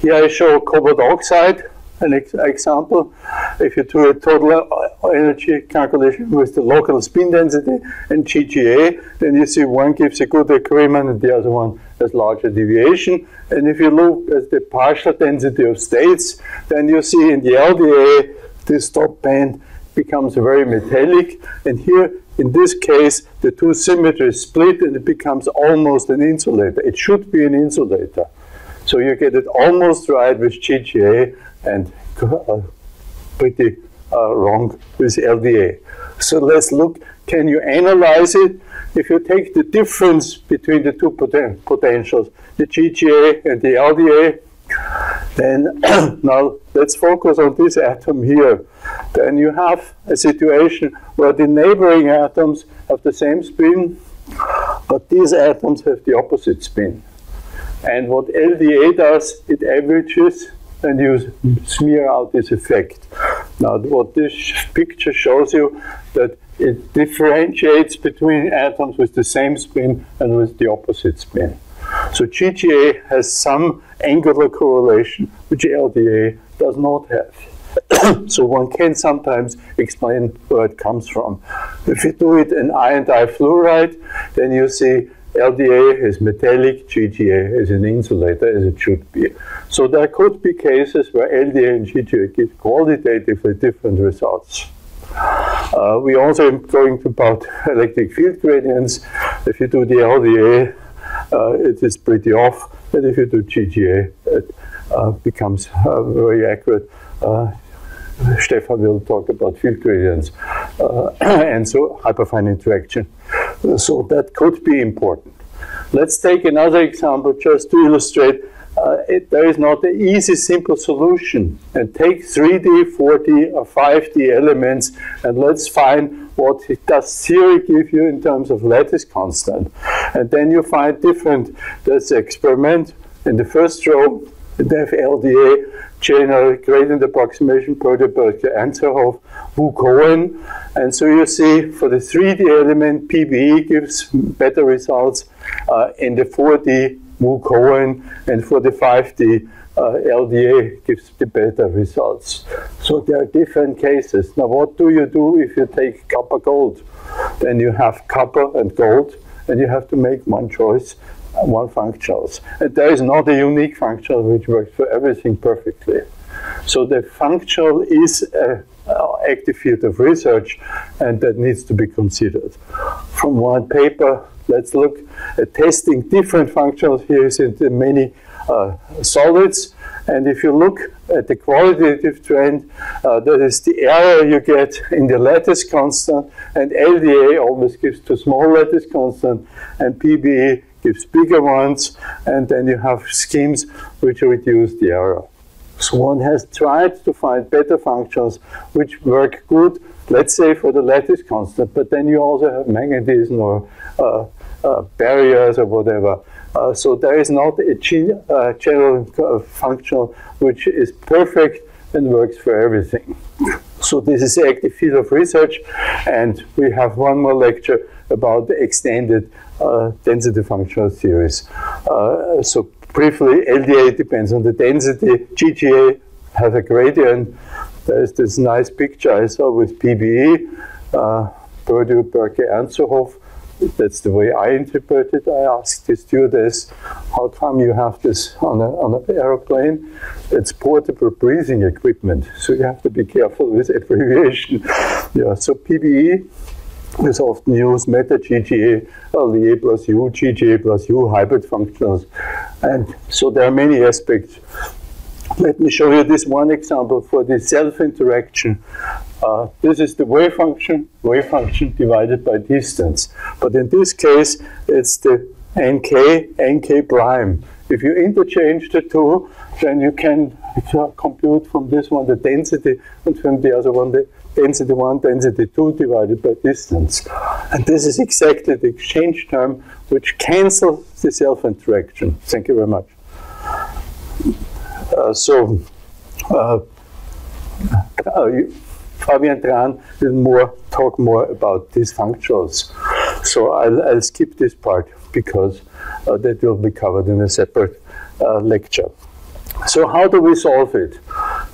Here I show cobalt oxide an ex example. If you do a total uh, energy calculation with the local spin density and GGA, then you see one gives a good agreement and the other one has larger deviation. And if you look at the partial density of states, then you see in the LDA, this top band becomes very metallic. And here, in this case, the two symmetries split and it becomes almost an insulator. It should be an insulator. So you get it almost right with GGA and uh, pretty uh, wrong with LDA. So let's look, can you analyze it? If you take the difference between the two poten potentials, the GGA and the LDA, then now let's focus on this atom here. Then you have a situation where the neighboring atoms have the same spin, but these atoms have the opposite spin. And what LDA does, it averages and you smear out this effect. Now, what this picture shows you that it differentiates between atoms with the same spin and with the opposite spin. So GGA has some angular correlation, which LDA does not have. so one can sometimes explain where it comes from. If you do it in iron difluoride, then you see LDA is metallic, GGA is an insulator, as it should be. So there could be cases where LDA and GGA give qualitatively different results. Uh, we also going about electric field gradients. If you do the LDA, uh, it is pretty off, and if you do GGA, it uh, becomes uh, very accurate. Uh, Stefaan will talk about field gradients uh, and so hyperfine interaction. So that could be important. Let's take another example just to illustrate uh, it, there is not an easy, simple solution. And take 3D, 4D, or 5D elements, and let's find what does theory give you in terms of lattice constant. And then you find different, there's experiment in the first row, they have LDA, general gradient approximation, Perdew-Burke, Ernzerhof, Wu Cohen. And so you see for the 3D element, PBE gives better results uh, in the 4D, Wu Cohen, and for the 5D, uh, LDA gives the better results. So there are different cases. Now, what do you do if you take copper gold? Then you have copper and gold, and you have to make one choice, one functionals. And there is not a unique functional which works for everything perfectly. So the functional is an active field of research, and that needs to be considered. From one paper, let's look at testing different functionals. Here in many uh, solids. And if you look at the qualitative trend, uh, that is the error you get in the lattice constant, and LDA always gives too small lattice constant, and PBE gives bigger ones, and then you have schemes which reduce the error. So one has tried to find better functions which work good, let's say for the lattice constant, but then you also have magnetism or uh, uh, barriers or whatever. Uh, so there is not a uh, general uh, function which is perfect and works for everything. So this is the active field of research, and we have one more lecture about the extended density functional theories. Uh, so briefly, LDA depends on the density. GGA has a gradient. There's this nice picture I saw with PBE, uh, Perdew, Burke, Ernzerhof. That's the way I interpret it. I asked the stewardess, how come you have this on, a, on an aeroplane? It's portable breathing equipment, so you have to be careful with abbreviation. yeah, so PBE is often used meta GGA, LDA plus U, GGA plus U, hybrid functionals. And so there are many aspects. Let me show you this one example for the self-interaction uh, this is the wave function, wave function divided by distance. But in this case, it's the nk, nk prime. If you interchange the two, then you can compute from this one the density and from the other one the density 1, density 2 divided by distance. And this is exactly the exchange term which cancels the self-interaction. Thank you very much. Uh, so, uh, uh Fabian Tran will more talk more about these functionals. So I'll, I'll skip this part because uh, that will be covered in a separate uh, lecture. So how do we solve it?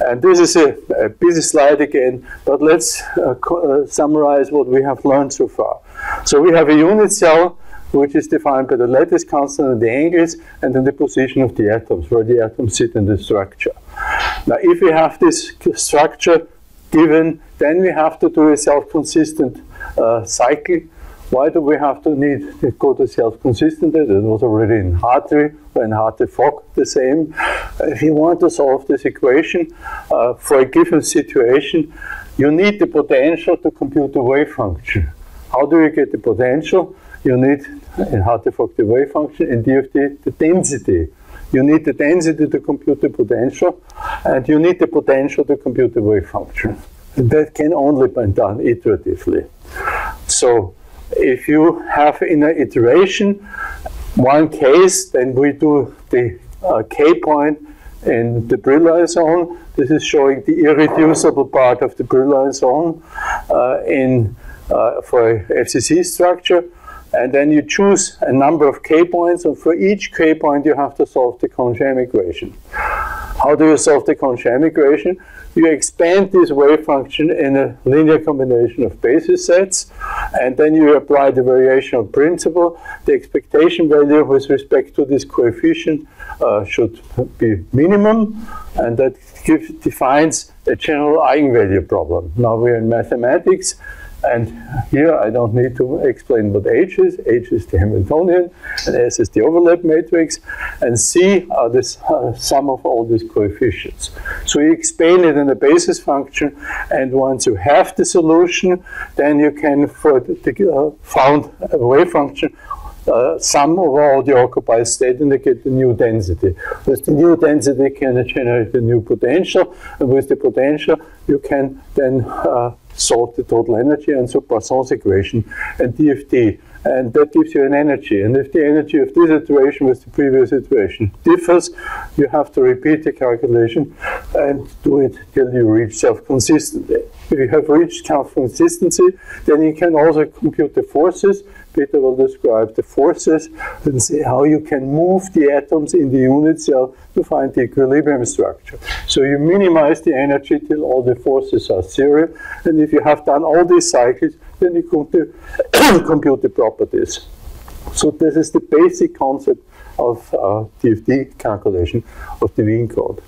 And this is a, a busy slide again, but let's uh, uh, summarize what we have learned so far. So we have a unit cell which is defined by the lattice constant and the angles and then the position of the atoms, where the atoms sit in the structure. Now if we have this structure given, then we have to do a self-consistent uh, cycle. Why do we have to need to go to self-consistent? It was already in Hartree or in Hartree-Fock the same. If you want to solve this equation uh, for a given situation, you need the potential to compute the wave function. How do you get the potential? You need in Hartree-Fock the wave function, in DFT the density you need the density to compute the potential, and you need the potential to compute the wave function. And that can only be done iteratively. So if you have in an iteration one case, then we do the uh, k point in the Brillouin zone. This is showing the irreducible part of the Brillouin zone uh, in, uh, for FCC structure. And then you choose a number of k points, and for each k point, you have to solve the Kohn-Sham equation. How do you solve the Kohn-Sham equation? You expand this wave function in a linear combination of basis sets, and then you apply the variational principle. The expectation value with respect to this coefficient uh, should be minimum, and that defines a general eigenvalue problem. Now we're in mathematics, and here I don't need to explain what H is. H is the Hamiltonian, and S is the overlap matrix, and C are the uh, sum of all these coefficients. So you explain it in a basis function, and once you have the solution, then you can, for the, uh, found a wave function, uh, sum of all the occupied state and they get the new density. With the new density can generate a new potential, and with the potential you can then uh, solve the total energy and so Poisson's equation and DFT. and that gives you an energy. And if the energy of this iteration with the previous iteration differs, you have to repeat the calculation and do it till you reach self-consistency. If you have reached self-consistency, then you can also compute the forces. Peter will describe the forces and see how you can move the atoms in the unit cell to find the equilibrium structure. So you minimize the energy till all the forces are zero. And if you have done all these cycles, then you compute, compute the properties. So this is the basic concept of uh, DFT calculation of the Wien code.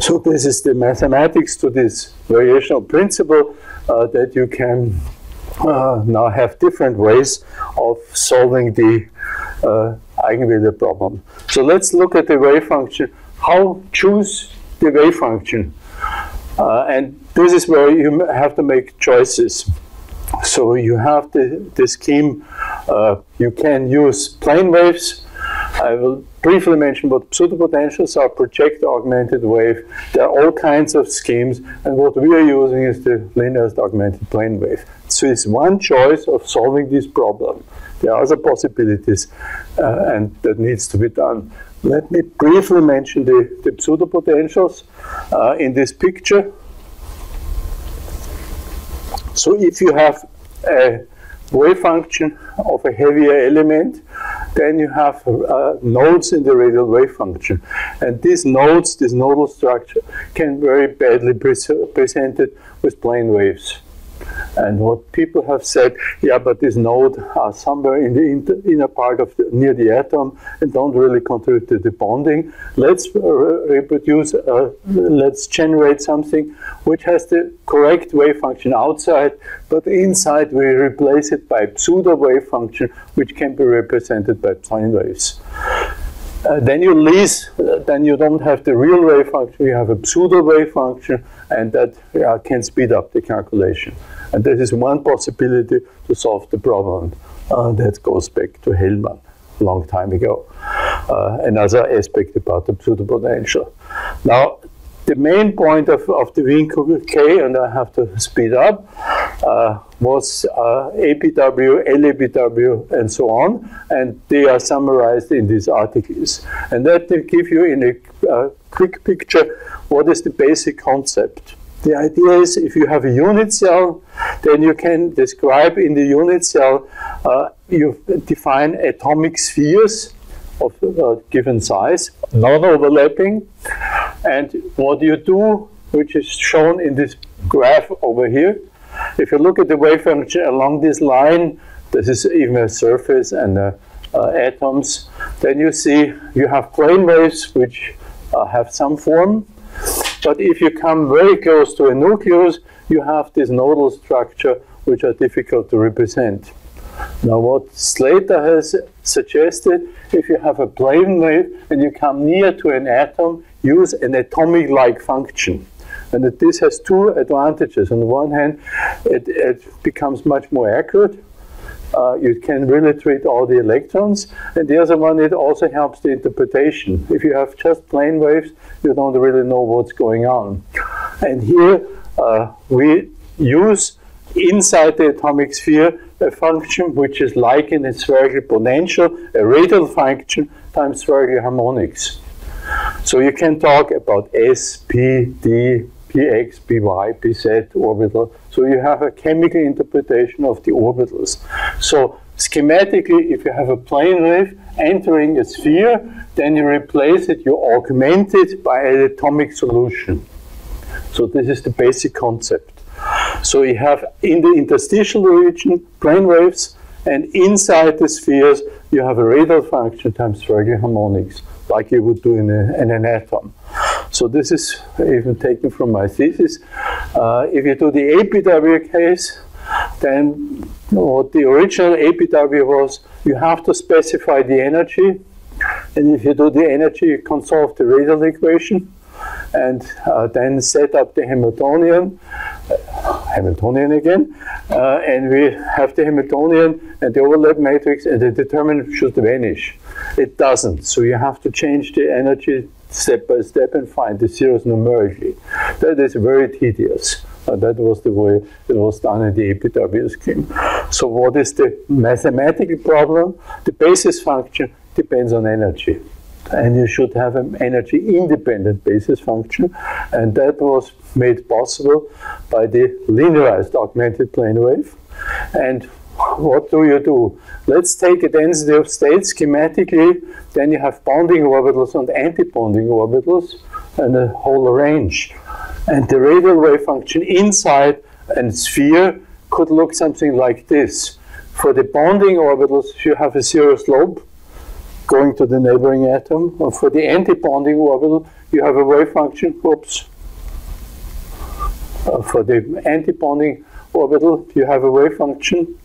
So this is the mathematics to this variational principle uh, that you can uh, now have different ways of solving the uh, eigenvalue problem. So let's look at the wave function. How choose the wave function? Uh, and this is where you have to make choices. So you have the, the scheme, uh, you can use plane waves. I will briefly mention what pseudopotentials are, project augmented wave. There are all kinds of schemes, and what we are using is the linearist augmented plane wave. So it's one choice of solving this problem. There are other possibilities, uh, and that needs to be done. Let me briefly mention the, the pseudopotentials uh, in this picture. So if you have a wave function of a heavier element, then you have uh, nodes in the radial wave function. And these nodes, this nodal structure, can very badly be presented with plane waves. And what people have said, yeah, but this node are somewhere in the inter, inner part of the, near the atom and don't really contribute to the bonding. Let's uh, reproduce, uh, let's generate something which has the correct wave function outside, but inside we replace it by pseudo wave function, which can be represented by plane waves. Uh, then you lose, uh, then you don't have the real wave function, you have a pseudo wave function, and that uh, can speed up the calculation. And that is one possibility to solve the problem. Uh, that goes back to Hellmann a long time ago. Uh, another aspect about the pseudo potential. Now, the main point of, of the K, and I have to speed up, uh, was uh, APW, LAPW, and so on, and they are summarized in these articles. And that will give you in a uh, quick picture what is the basic concept. The idea is if you have a unit cell, then you can describe in the unit cell, uh, you define atomic spheres of a given size, non-overlapping. And what you do, which is shown in this graph over here, if you look at the wave function along this line, this is even a surface and uh, uh, atoms, then you see you have plane waves which uh, have some form, but if you come very close to a nucleus, you have this nodal structure which are difficult to represent. Now what Slater has suggested, if you have a plane wave and you come near to an atom, use an atomic-like function. And this has two advantages. On the one hand, it, it becomes much more accurate uh, you can really treat all the electrons. And the other one, it also helps the interpretation. If you have just plane waves, you don't really know what's going on. And here uh, we use inside the atomic sphere a function which is like in its spherical potential, a radial function times spherical harmonics. So you can talk about S, P, D, px, py, pz orbital. So you have a chemical interpretation of the orbitals. So schematically, if you have a plane wave entering a sphere, then you replace it, you augment it by an atomic solution. So this is the basic concept. So you have in the interstitial region plane waves, and inside the spheres you have a radial function times spherical harmonics, like you would do in, a, in an atom. So this is even taken from my thesis. Uh, if you do the APW case, then what the original APW was, you have to specify the energy. And if you do the energy, you can solve the radial equation and uh, then set up the Hamiltonian, Hamiltonian again, uh, and we have the Hamiltonian and the overlap matrix, and the determinant should vanish. It doesn't, so you have to change the energy step by step and find the zeros numerically. That is very tedious. Uh, that was the way it was done in the APW scheme. So what is the mathematical problem? The basis function depends on energy. And you should have an energy independent basis function. And that was made possible by the linearized augmented plane wave. And what do you do? Let's take a density of states schematically, then you have bonding orbitals and anti-bonding orbitals and a whole range. And the radial wave function inside a sphere could look something like this. For the bonding orbitals, you have a zero slope going to the neighboring atom. And for the anti-bonding orbital, you have a wave function, oops. Uh, for the anti-bonding orbital, you have a wave function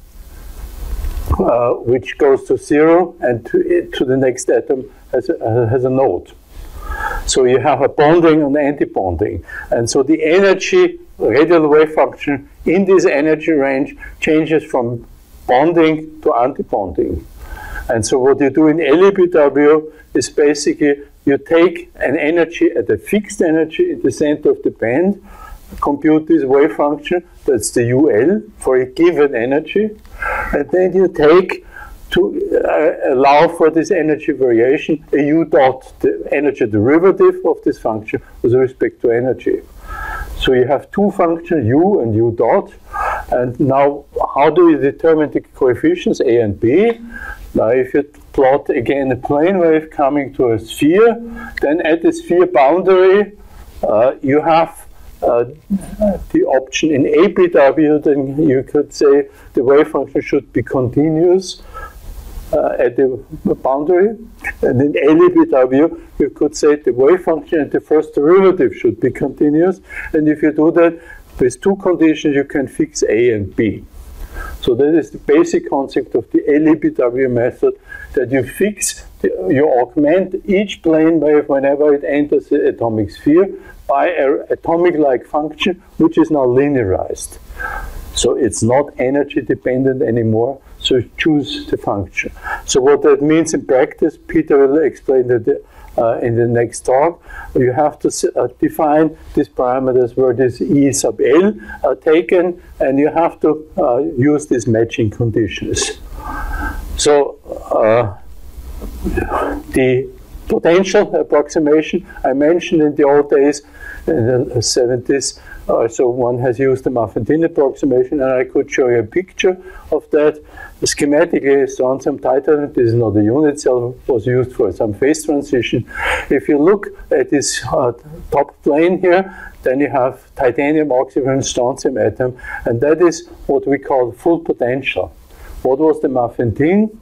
uh, which goes to zero and to, to the next atom has a, has a node. So you have a bonding and anti-bonding. And so the energy radial wave function in this energy range changes from bonding to anti-bonding. And so what you do in LAPW is basically you take an energy at a fixed energy in the center of the band, compute this wave function, that's the UL for a given energy, and then you take to uh, allow for this energy variation a u dot, the energy derivative of this function with respect to energy. So you have two functions, u and u dot. And now, how do you determine the coefficients a and b? Now, if you plot again a plane wave coming to a sphere, then at the sphere boundary, uh, you have uh, the option in APW, then you could say the wave function should be continuous uh, at the boundary. And in LAPW, you could say the wave function and the first derivative should be continuous. And if you do that with two conditions, you can fix A and B. So that is the basic concept of the LAPW method, that you fix, you augment each plane wave whenever it enters the atomic sphere by an atomic-like function, which is now linearized. So it's not energy dependent anymore, so choose the function. So what that means in practice, Peter will explain that uh, in the next talk. You have to uh, define these parameters where this E sub L are taken, and you have to uh, use these matching conditions. So uh, the potential approximation I mentioned in the old days, in the 70s, uh, so one has used the muffin-tin approximation, and I could show you a picture of that. Schematically, strontium this is not a unit cell, was used for some phase transition. If you look at this uh, top plane here, then you have titanium, oxygen, strontium atom, and that is what we call full potential. What was the muffin-tin?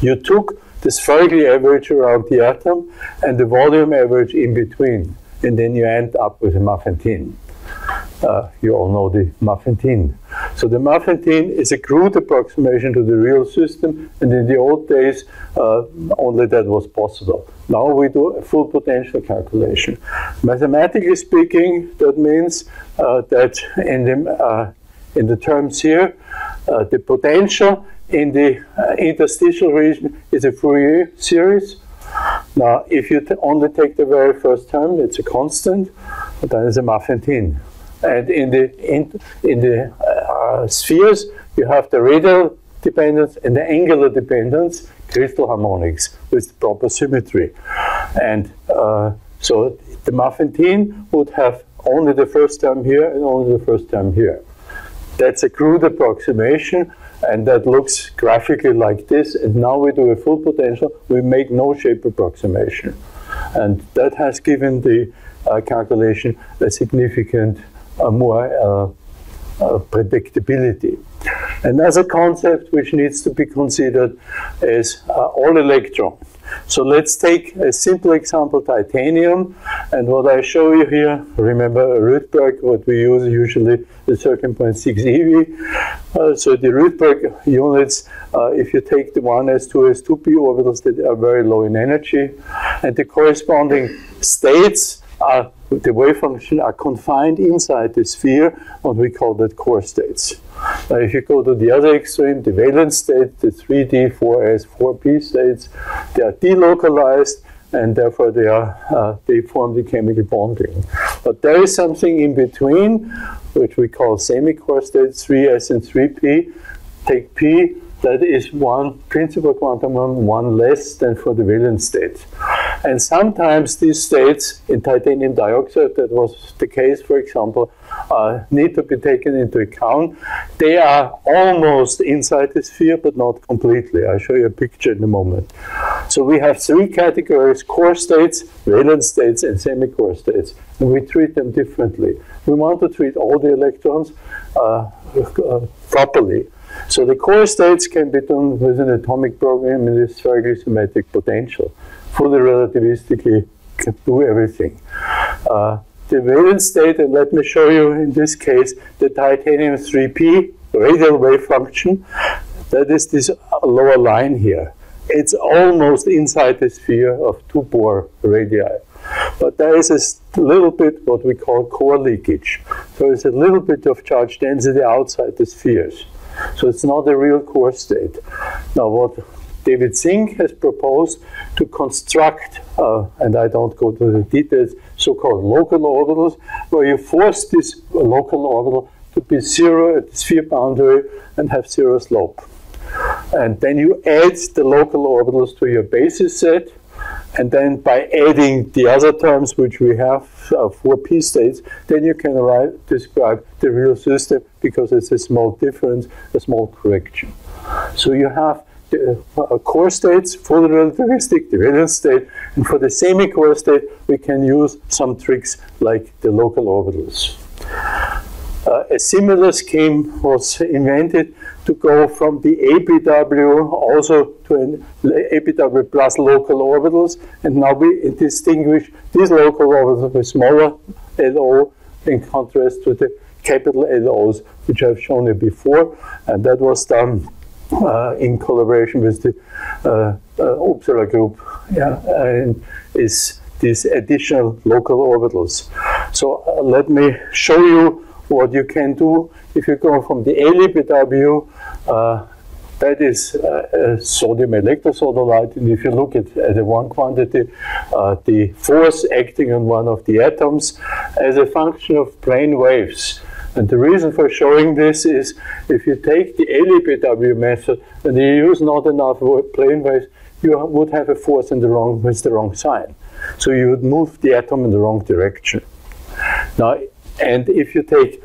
You took the spherical average around the atom and the volume average in between, and then you end up with a muffin-tin. Uh, you all know the muffin-tin. So the muffin-tin is a crude approximation to the real system, and in the old days, uh, only that was possible. Now we do a full potential calculation. Mathematically speaking, that means uh, that in the, uh, in the terms here, uh, the potential in the uh, interstitial region is a Fourier series. Now, if you only take the very first term, it's a constant, then it's a muffin-tin. And in the, in, in the uh, spheres, you have the radial dependence and the angular dependence, crystal harmonics with proper symmetry. And uh, so the muffin-tin would have only the first term here and only the first term here. That's a crude approximation, and that looks graphically like this. And now we do a full potential, we make no shape approximation. And that has given the uh, calculation a significant uh, more uh, uh, predictability. Another concept which needs to be considered is all electron. So let's take a simple example, titanium, and what I show you here, remember Rydberg, what we use usually is 13.6 eV. Uh, so the Rydberg units, uh, if you take the 1s, 2s, 2p orbitals that are very low in energy, and the corresponding states are the wave function are confined inside the sphere, and we call that core states. Now, if you go to the other extreme, the valence state, the 3D, 4S, 4P states, they are delocalized, and therefore they are uh, they form the chemical bonding. But there is something in between, which we call semi-core states, 3s and 3p. Take p, that is one principal quantum one less than for the valence state. And sometimes these states in titanium dioxide, that was the case, for example, uh, need to be taken into account. They are almost inside the sphere, but not completely. I'll show you a picture in a moment. So we have three categories, core states, valence states, and semi-core states. And we treat them differently. We want to treat all the electrons uh, uh, properly. So the core states can be done with an atomic program in this spherically symmetric potential. Fully relativistically do everything. Uh, the valence state, and let me show you in this case the titanium 3p radial wave function. That is this lower line here. It's almost inside the sphere of two Bohr radii. But there is a little bit what we call core leakage. So it's a little bit of charge density outside the spheres. So it's not a real core state. Now, what David Singh has proposed to construct, uh, and I don't go to the details, so-called local orbitals, where you force this local orbital to be zero at the sphere boundary and have zero slope. And then you add the local orbitals to your basis set, and then by adding the other terms which we have uh, for p states, then you can arrive, describe the real system because it's a small difference, a small correction. So you have uh, core states, fully relativistic, the state, and for the semi-core state, we can use some tricks like the local orbitals. Uh, a similar scheme was invented to go from the APW also to an APW plus local orbitals, and now we distinguish these local orbitals with smaller LO in contrast to the capital LOs, which I've shown you before, and that was done in collaboration with the uh, uh, Uppsala group, yeah, and is these additional local orbitals. So uh, let me show you what you can do if you go from the LAPW, uh, that is uh, sodium electrosodalite, and if you look at, at the one quantity, uh, the force acting on one of the atoms as a function of plane waves. And the reason for showing this is if you take the LAPW method and you use not enough plane waves, you would have a force in the wrong with the wrong sign. So you would move the atom in the wrong direction. Now, and if you take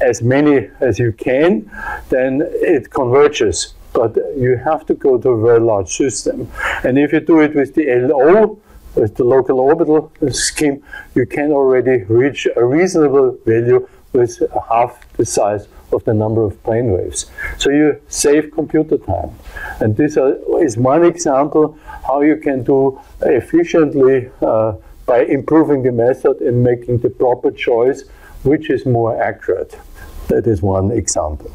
as many as you can, then it converges. But you have to go to a very large system. And if you do it with the LO, with the local orbital scheme, you can already reach a reasonable value with half the size of the number of plane waves. So you save computer time. And this is one example how you can do efficiently uh, by improving the method and making the proper choice which is more accurate. That is one example.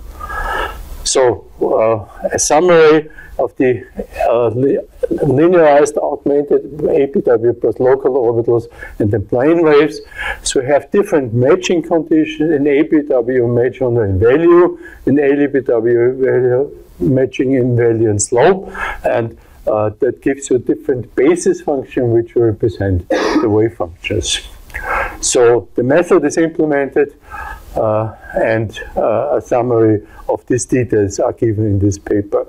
So uh, a summary of the uh, linearized augmented APW plus local orbitals and the plane waves. So we have different matching conditions. In APW match on the value, in LAPW value matching in value and slope, and uh, that gives you different basis function which represent the wave functions. So the method is implemented uh, and uh, a summary of these details are given in this paper.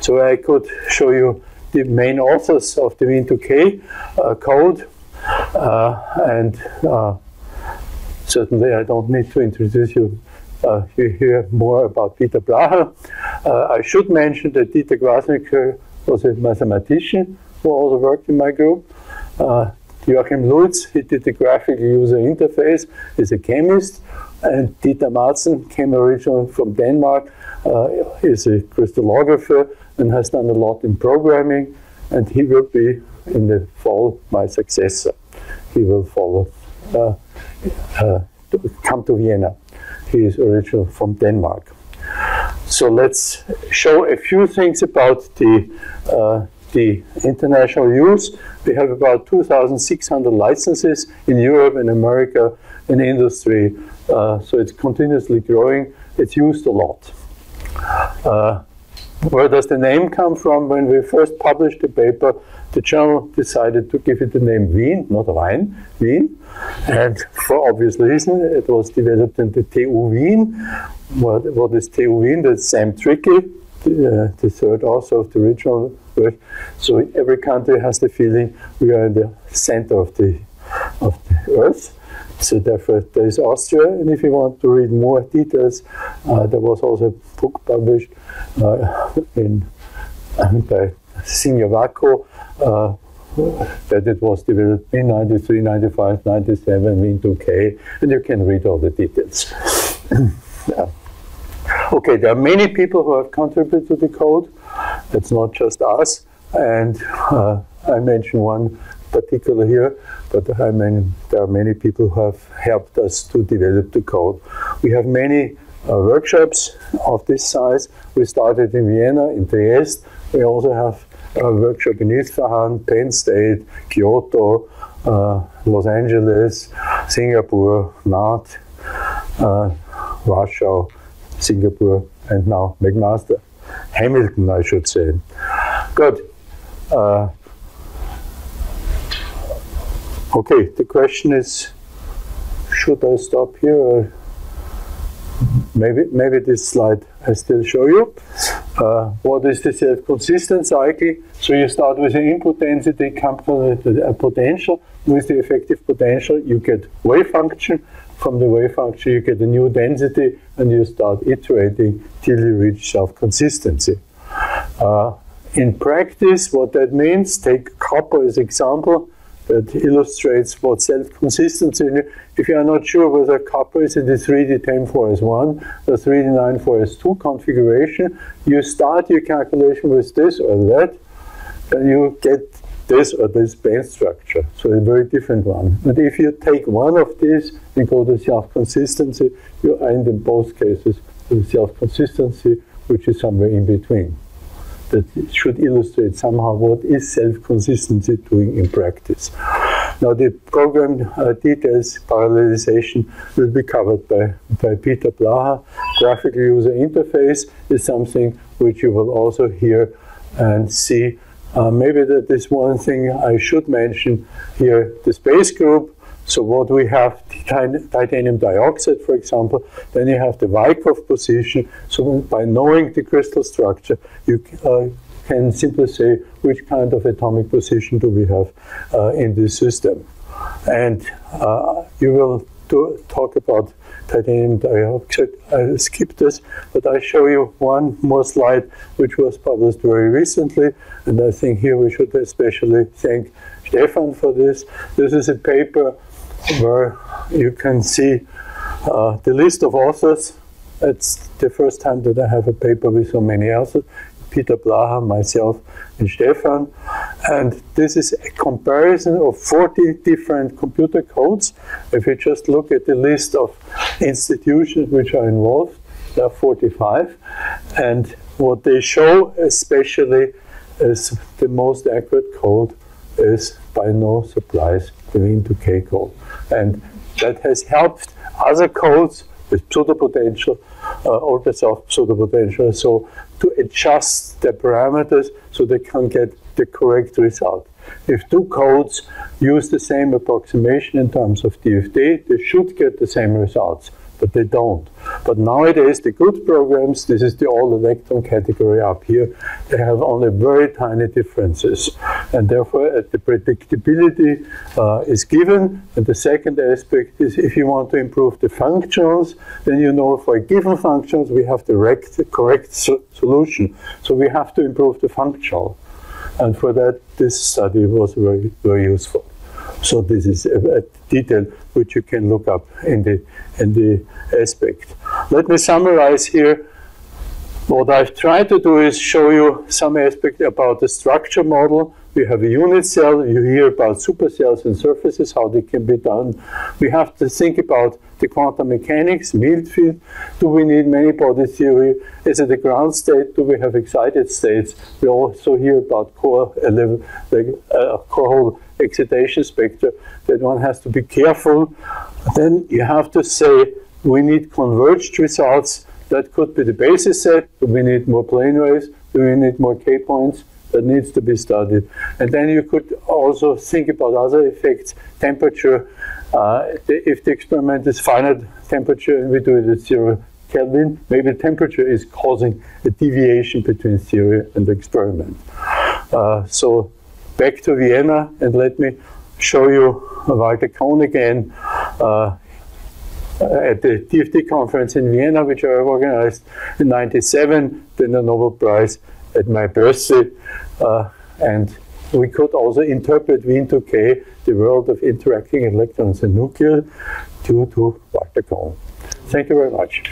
So I could show you the main authors of the Wien2K uh, code uh, and uh, certainly I don't need to introduce you uh, you hear more about Peter Blaha. I should mention that Dieter Kvasnicka was a mathematician who also worked in my group. Joachim Luitz, he did the graphical user interface, is a chemist, and Dieter Madsen came originally from Denmark, uh, is a crystallographer and has done a lot in programming, and he will be in the fall my successor. He will follow, uh, uh, come to Vienna. He is originally from Denmark. So let's show a few things about the uh, the international use. We have about 2,600 licenses in Europe and America in industry. Uh, so it's continuously growing. It's used a lot. Uh, where does the name come from? When we first published the paper, the journal decided to give it the name Wien, not Wien, Wien. And for obvious reason, it was developed in the TU Wien. What, what is TU Wien? That's Sam Trickey, the, uh, the third author of the original So every country has the feeling we are in the center of the, of the earth. So therefore, there is Austria, and if you want to read more details, uh, there was also a book published uh, in by Signe Vacco uh, that it was developed in 93, 95, 97, Wien 2K, and you can read all the details. yeah. Okay, there are many people who have contributed to the code. It's not just us. And uh, I mentioned one particular here, but I mean, there are many people who have helped us to develop the code. We have many uh, workshops of this size. We started in Vienna, in Trieste. We also have a workshop in Isfahan, Penn State, Kyoto, uh, Los Angeles, Singapore, Nantes, uh, Warsaw, Singapore, and now McMaster. Hamilton, I should say. Good. Uh, okay, the question is, should I stop here? Maybe, maybe this slide I still show you. Uh, what is the self-consistent cycle? So you start with an input density, come to a potential. With the effective potential, you get wave function. From the wave function, you get a new density, and you start iterating till you reach self-consistency. Uh, in practice, what that means, take copper as example that illustrates what self-consistency. If you are not sure whether copper is in the 3D 10-4S1 or 3D 9-4S2 configuration, you start your calculation with this or that, then you get this or this band structure. So a very different one. But if you take one of these and go to self-consistency, you end in both cases with self-consistency, which is somewhere in between that should illustrate somehow what is self-consistency doing in practice. Now the program uh, details parallelization will be covered by, by Peter Blaha. Graphical user interface is something which you will also hear and see. Uh, maybe that is one thing I should mention here, the space group so what we have, titanium dioxide, for example, then you have the Wyckoff position. So by knowing the crystal structure, you uh, can simply say which kind of atomic position do we have uh, in this system. And uh, you will do, talk about titanium dioxide. I'll skip this, but I show you one more slide which was published very recently, and I think here we should especially thank Stefaan for this. This is a paper where you can see uh, the list of authors. It's the first time that I have a paper with so many authors. Peter Blaha, myself, and Stefaan. And this is a comparison of 40 different computer codes. If you just look at the list of institutions which are involved, there are 45. And what they show, especially, is the most accurate code is by no surprise the Wien2K code. And that has helped other codes with pseudopotential, uh, ultrasoft pseudopotential, so to adjust the parameters so they can get the correct result. If two codes use the same approximation in terms of DFT, they should get the same results but they don't. But nowadays, the good programs, this is the all electron category up here, they have only very tiny differences. And therefore, uh, the predictability uh, is given. And the second aspect is if you want to improve the functions, then you know for given functions, we have the correct, correct so solution. So we have to improve the functional. And for that, this study was very, very useful. So this is a, a, detail which you can look up in the in the aspect. Let me summarize here. What I've tried to do is show you some aspect about the structure model. We have a unit cell. You hear about supercells and surfaces, how they can be done. We have to think about the quantum mechanics, field field. Do we need many body theory? Is it a ground state? Do we have excited states? We also hear about core, level, the uh, core excitation spectra that one has to be careful. Then you have to say we need converged results. That could be the basis set. Do we need more plane waves? Do we need more K points? that needs to be studied. And then you could also think about other effects, temperature. Uh, if the experiment is finite temperature and we do it at zero Kelvin, maybe temperature is causing a deviation between theory and experiment. Uh, so back to Vienna and let me show you Walter Kohn again. Uh, at the DFT conference in Vienna, which I organized in 97, then the Nobel Prize at my birthday. Uh, and we could also interpret V into K, the world of interacting electrons and nucleus, due to Walter Kohn. Thank you very much.